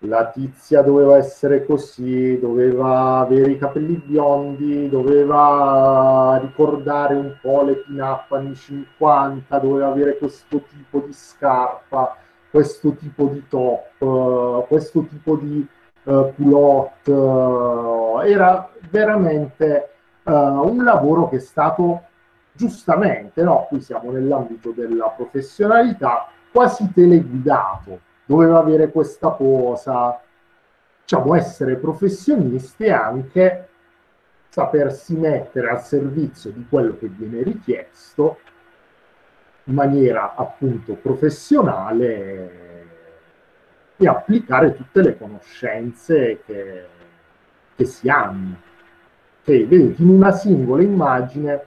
la tizia doveva essere così, doveva avere i capelli biondi, doveva ricordare un po' le pin-up anni 50, doveva avere questo tipo di scarpa, questo tipo di top, questo tipo di uh, culotte. Era veramente uh, un lavoro che è stato giustamente, no? qui siamo nell'ambito della professionalità, quasi teleguidato doveva avere questa posa, diciamo essere professionisti e anche sapersi mettere al servizio di quello che viene richiesto in maniera appunto professionale e applicare tutte le conoscenze che, che si hanno. Che vedete in una singola immagine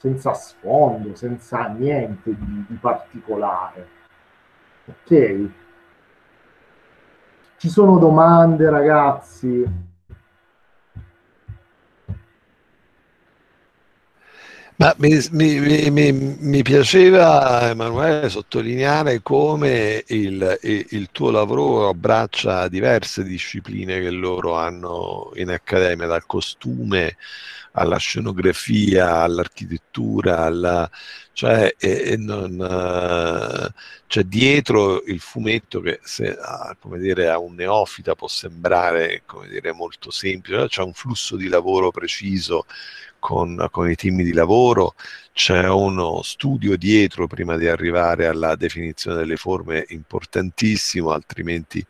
senza sfondo, senza niente di, di particolare. Ok? Ci sono domande, ragazzi? Ma mi, mi, mi, mi, piaceva, Emanuele, sottolineare come il, il, tuo lavoro abbraccia diverse discipline che loro hanno in accademia, dal costume alla scenografia, all'architettura, alla, cioè e, e non, c'è dietro il fumetto che se, dire, a un neofita può sembrare dire, molto semplice, c'è un flusso di lavoro preciso con, con, i team di lavoro, c'è uno studio dietro prima di arrivare alla definizione delle forme importantissimo, altrimenti,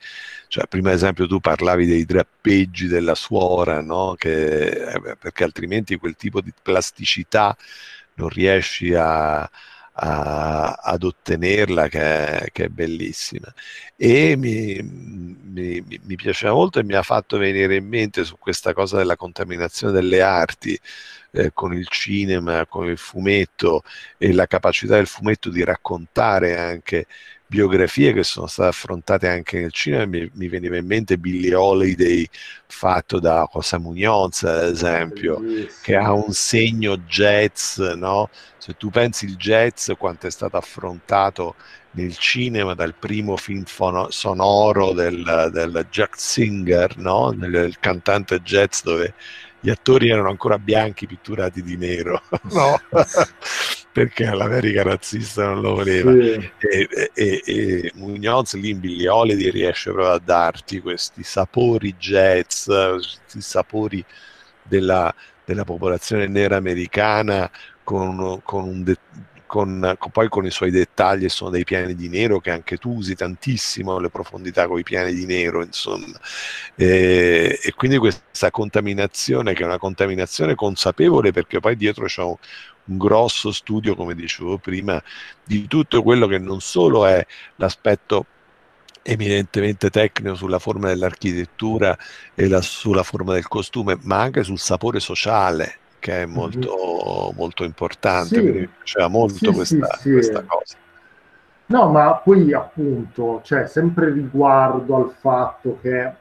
cioè, prima esempio tu parlavi dei drappeggi della suora, no? che, eh, perché altrimenti quel tipo di plasticità non riesci a, a, ad ottenerla che è, che è bellissima e mi, mi, mi, piaceva molto e mi ha fatto venire in mente su questa cosa della contaminazione delle arti eh, con il cinema, con il fumetto e la capacità del fumetto di raccontare anche biografie che sono state affrontate anche nel cinema, mi, mi veniva in mente Billy Holiday fatto da José Muñoz, ad esempio, che ha un segno jazz, no? Se tu pensi il jazz, quanto è stato affrontato nel cinema dal primo film fono- sonoro del, del Jack Singer, no? del, del cantante jazz dove gli attori erano ancora bianchi pitturati di nero, no? perché l'America razzista non lo voleva. Sì. E, e, e Munoz lì in Billy Holiday riesce proprio a darti questi sapori jazz, questi sapori della, della popolazione nera americana con, con un de- con, con, poi con i suoi dettagli sono dei piani di nero che anche tu usi tantissimo le profondità con i piani di nero insomma. E, e quindi questa contaminazione che è una contaminazione consapevole perché poi dietro c'è un, un grosso studio, come dicevo prima, di tutto quello che non solo è l'aspetto eminentemente tecnico sulla forma dell'architettura e la, sulla forma del costume, ma anche sul sapore sociale, che è molto, molto importante. Sì. Mi piaceva molto sì, questa, sì, questa cosa. No, ma poi appunto, cioè, sempre riguardo al fatto che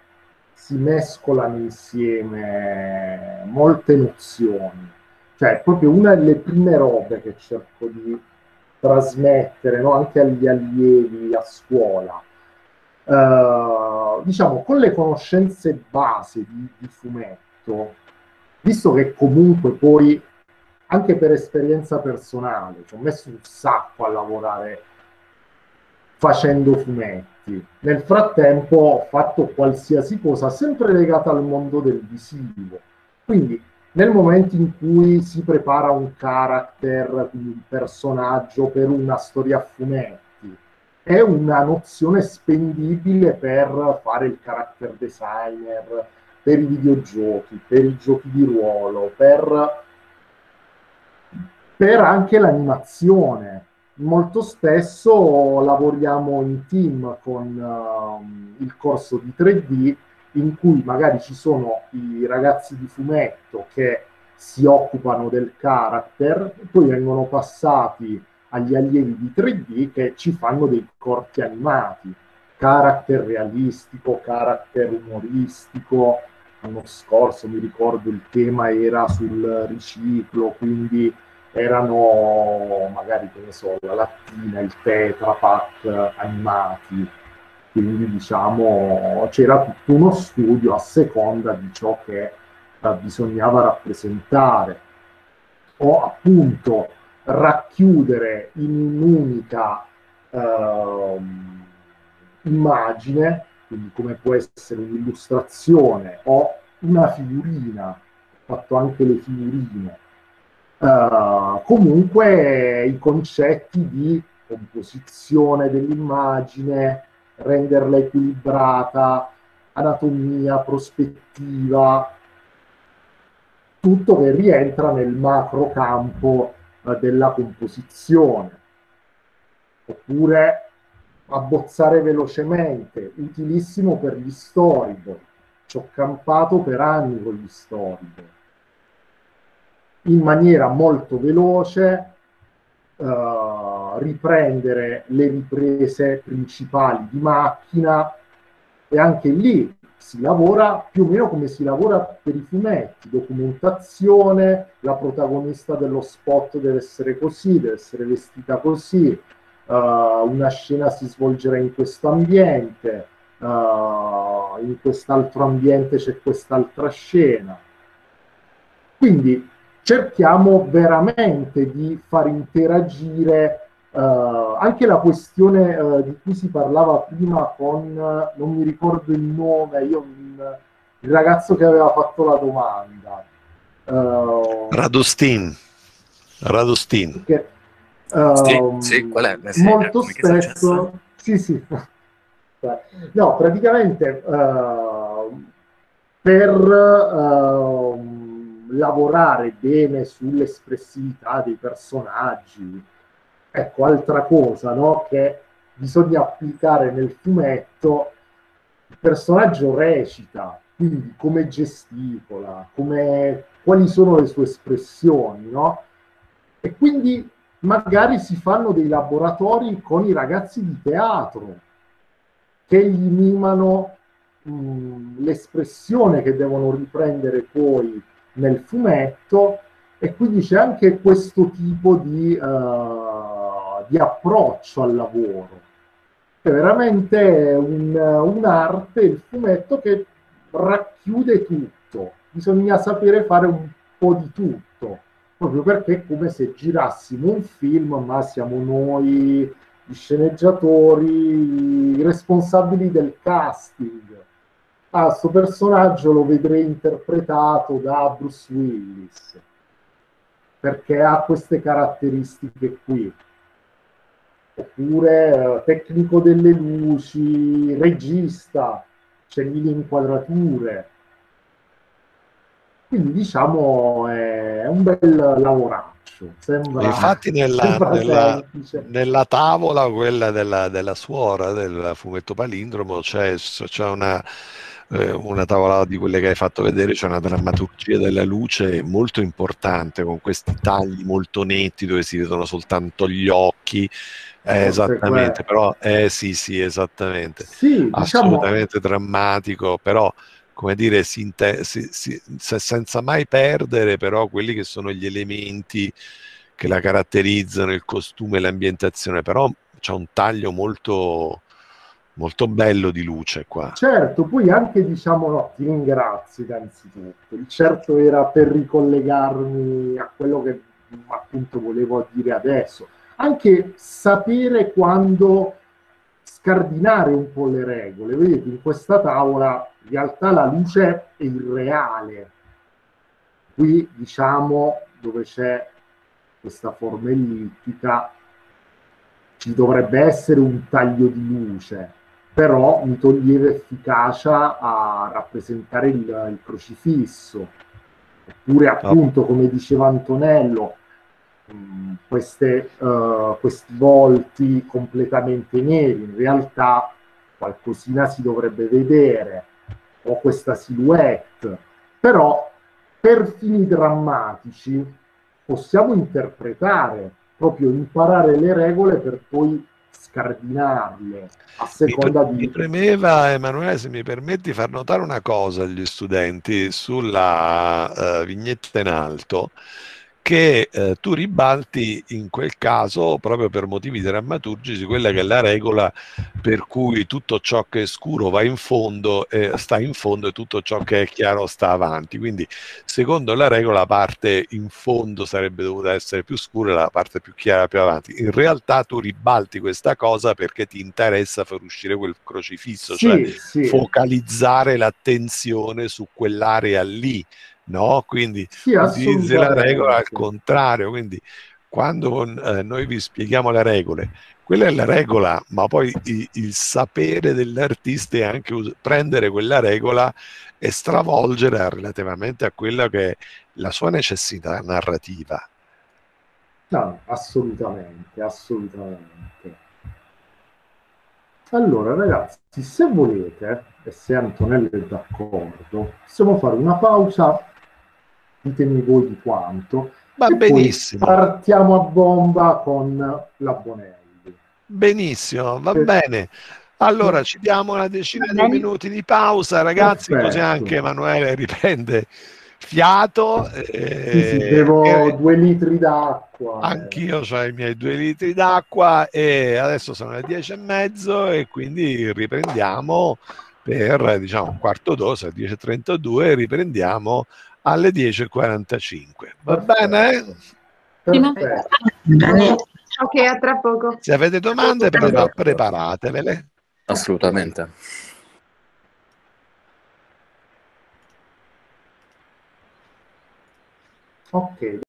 si mescolano insieme molte nozioni. Cioè, proprio una delle prime robe che cerco di trasmettere no? anche agli allievi a scuola eh, diciamo, con le conoscenze base di, di fumetto, visto che comunque poi, anche per esperienza personale, ci ho messo un sacco a lavorare facendo fumetti. Nel frattempo ho fatto qualsiasi cosa sempre legata al mondo del visivo. Quindi nel momento in cui si prepara un character, un personaggio per una storia a fumetti, è una nozione spendibile per fare il character designer, per i videogiochi, per i giochi di ruolo, per, per anche l'animazione. Molto spesso lavoriamo in team con uh, il corso di 3D in cui magari ci sono i ragazzi di fumetto che si occupano del character, poi vengono passati agli allievi di 3D che ci fanno dei corti animati, character realistico, character umoristico. L'anno scorso mi ricordo il tema era sul riciclo, quindi erano magari, che ne so, la lattina, il tetra pak animati. Quindi diciamo c'era tutto uno studio a seconda di ciò che eh, bisognava rappresentare. O appunto racchiudere in un'unica uh, immagine, quindi come può essere un'illustrazione o una figurina, ho fatto anche le figurine, uh, comunque i concetti di composizione dell'immagine, renderla equilibrata, anatomia, prospettiva, tutto che rientra nel macro campo della composizione, oppure abbozzare velocemente, utilissimo per gli storyboard. Ci ho campato per anni con gli storyboard. In maniera molto veloce, uh, riprendere le riprese principali di macchina e anche lì si lavora più o meno come si lavora per i fumetti, documentazione, la protagonista dello spot deve essere così, deve essere vestita così, uh, una scena si svolgerà in questo ambiente, uh, in quest'altro ambiente c'è quest'altra scena. Quindi cerchiamo veramente di far interagire Uh, anche la questione uh, di cui si parlava prima con, uh, non mi ricordo il nome, io, il ragazzo che aveva fatto la domanda. Radostin. Radostin. Che, sì, sì, qual è? Sì, molto spesso... Sì, sì. No, praticamente per lavorare bene sull'espressività dei personaggi, Ecco, altra cosa no? che bisogna applicare nel fumetto, il personaggio recita, quindi come gesticola, come, quali sono le sue espressioni, no? E quindi magari si fanno dei laboratori con i ragazzi di teatro che gli mimano l'espressione che devono riprendere poi nel fumetto e quindi c'è anche questo tipo di... Uh, di approccio al lavoro. È veramente un, un'arte, il fumetto che racchiude tutto. Bisogna sapere fare un po' di tutto, proprio perché è come se girassimo un film, ma siamo noi gli sceneggiatori, i responsabili del casting. Ah, questo personaggio lo vedrei interpretato da Bruce Willis, perché ha queste caratteristiche qui oppure eh, tecnico delle luci, regista, scegli le inquadrature. Quindi diciamo è un bel lavoraccio. Sembra, Infatti nella, nella, nella, tavola, quella della, della, suora del fumetto palindromo, c'è, c'è una, eh, una tavola di quelle che hai fatto vedere, c'è una drammaturgia della luce molto importante, con questi tagli molto netti dove si vedono soltanto gli occhi. Eh, esattamente, però eh, sì, sì, esattamente. Sì, diciamo Assolutamente diciamo... drammatico, però come dire, si, si, senza mai perdere però quelli che sono gli elementi che la caratterizzano, il costume, l'ambientazione, però c'è un taglio molto, molto bello di luce qua. Certo, poi anche diciamo, no, ti ringrazio innanzitutto, il certo era per ricollegarmi a quello che appunto volevo dire adesso, anche sapere quando scardinare un po' le regole. Vedete, in questa tavola in realtà la luce è irreale. Qui, diciamo, dove c'è questa forma ellittica, ci dovrebbe essere un taglio di luce, però mi toglieva efficacia a rappresentare il, il crocifisso. Oppure, appunto, come diceva Antonello, Queste, uh, questi volti completamente neri, in realtà qualcosina si dovrebbe vedere, o questa silhouette, però per fini drammatici possiamo interpretare, proprio imparare le regole per poi scardinarle a seconda mi, di... Mi premeva, Emanuele, se mi permetti, far notare una cosa agli studenti sulla uh, vignetta in alto, che eh, tu ribalti in quel caso proprio per motivi drammaturgici quella che è la regola per cui tutto ciò che è scuro va in fondo eh, sta in fondo e tutto ciò che è chiaro sta avanti. Quindi secondo la regola la parte in fondo sarebbe dovuta essere più scura e la parte più chiara più avanti. In realtà tu ribalti questa cosa perché ti interessa far uscire quel crocifisso sì, cioè sì. focalizzare l'attenzione su quell'area lì no? Quindi sì, utilizzi la regola al contrario, quindi quando eh, noi vi spieghiamo le regole, quella è la regola, ma poi il, il sapere dell'artista è anche us- prendere quella regola e stravolgere relativamente a quella che è la sua necessità narrativa. No, assolutamente, assolutamente. Allora, ragazzi, se volete, e se Antonello è d'accordo, possiamo fare una pausa ditemi voi di quanto. Va e benissimo. partiamo a bomba con la Bonelli. Benissimo, va eh. bene. Allora ci diamo una decina di minuti di pausa, ragazzi, Perfetto. così anche Emanuele riprende fiato. Eh, sì, sì, bevo eh, due litri d'acqua. Anch'io ho i miei due litri d'acqua e adesso sono le dieci e mezzo e quindi riprendiamo per diciamo un quarto d'ora, 10.32 e riprendiamo alle 10.45. Va bene? Ok, a tra poco. Se avete domande, pre- preparatevele. Assolutamente. Ok.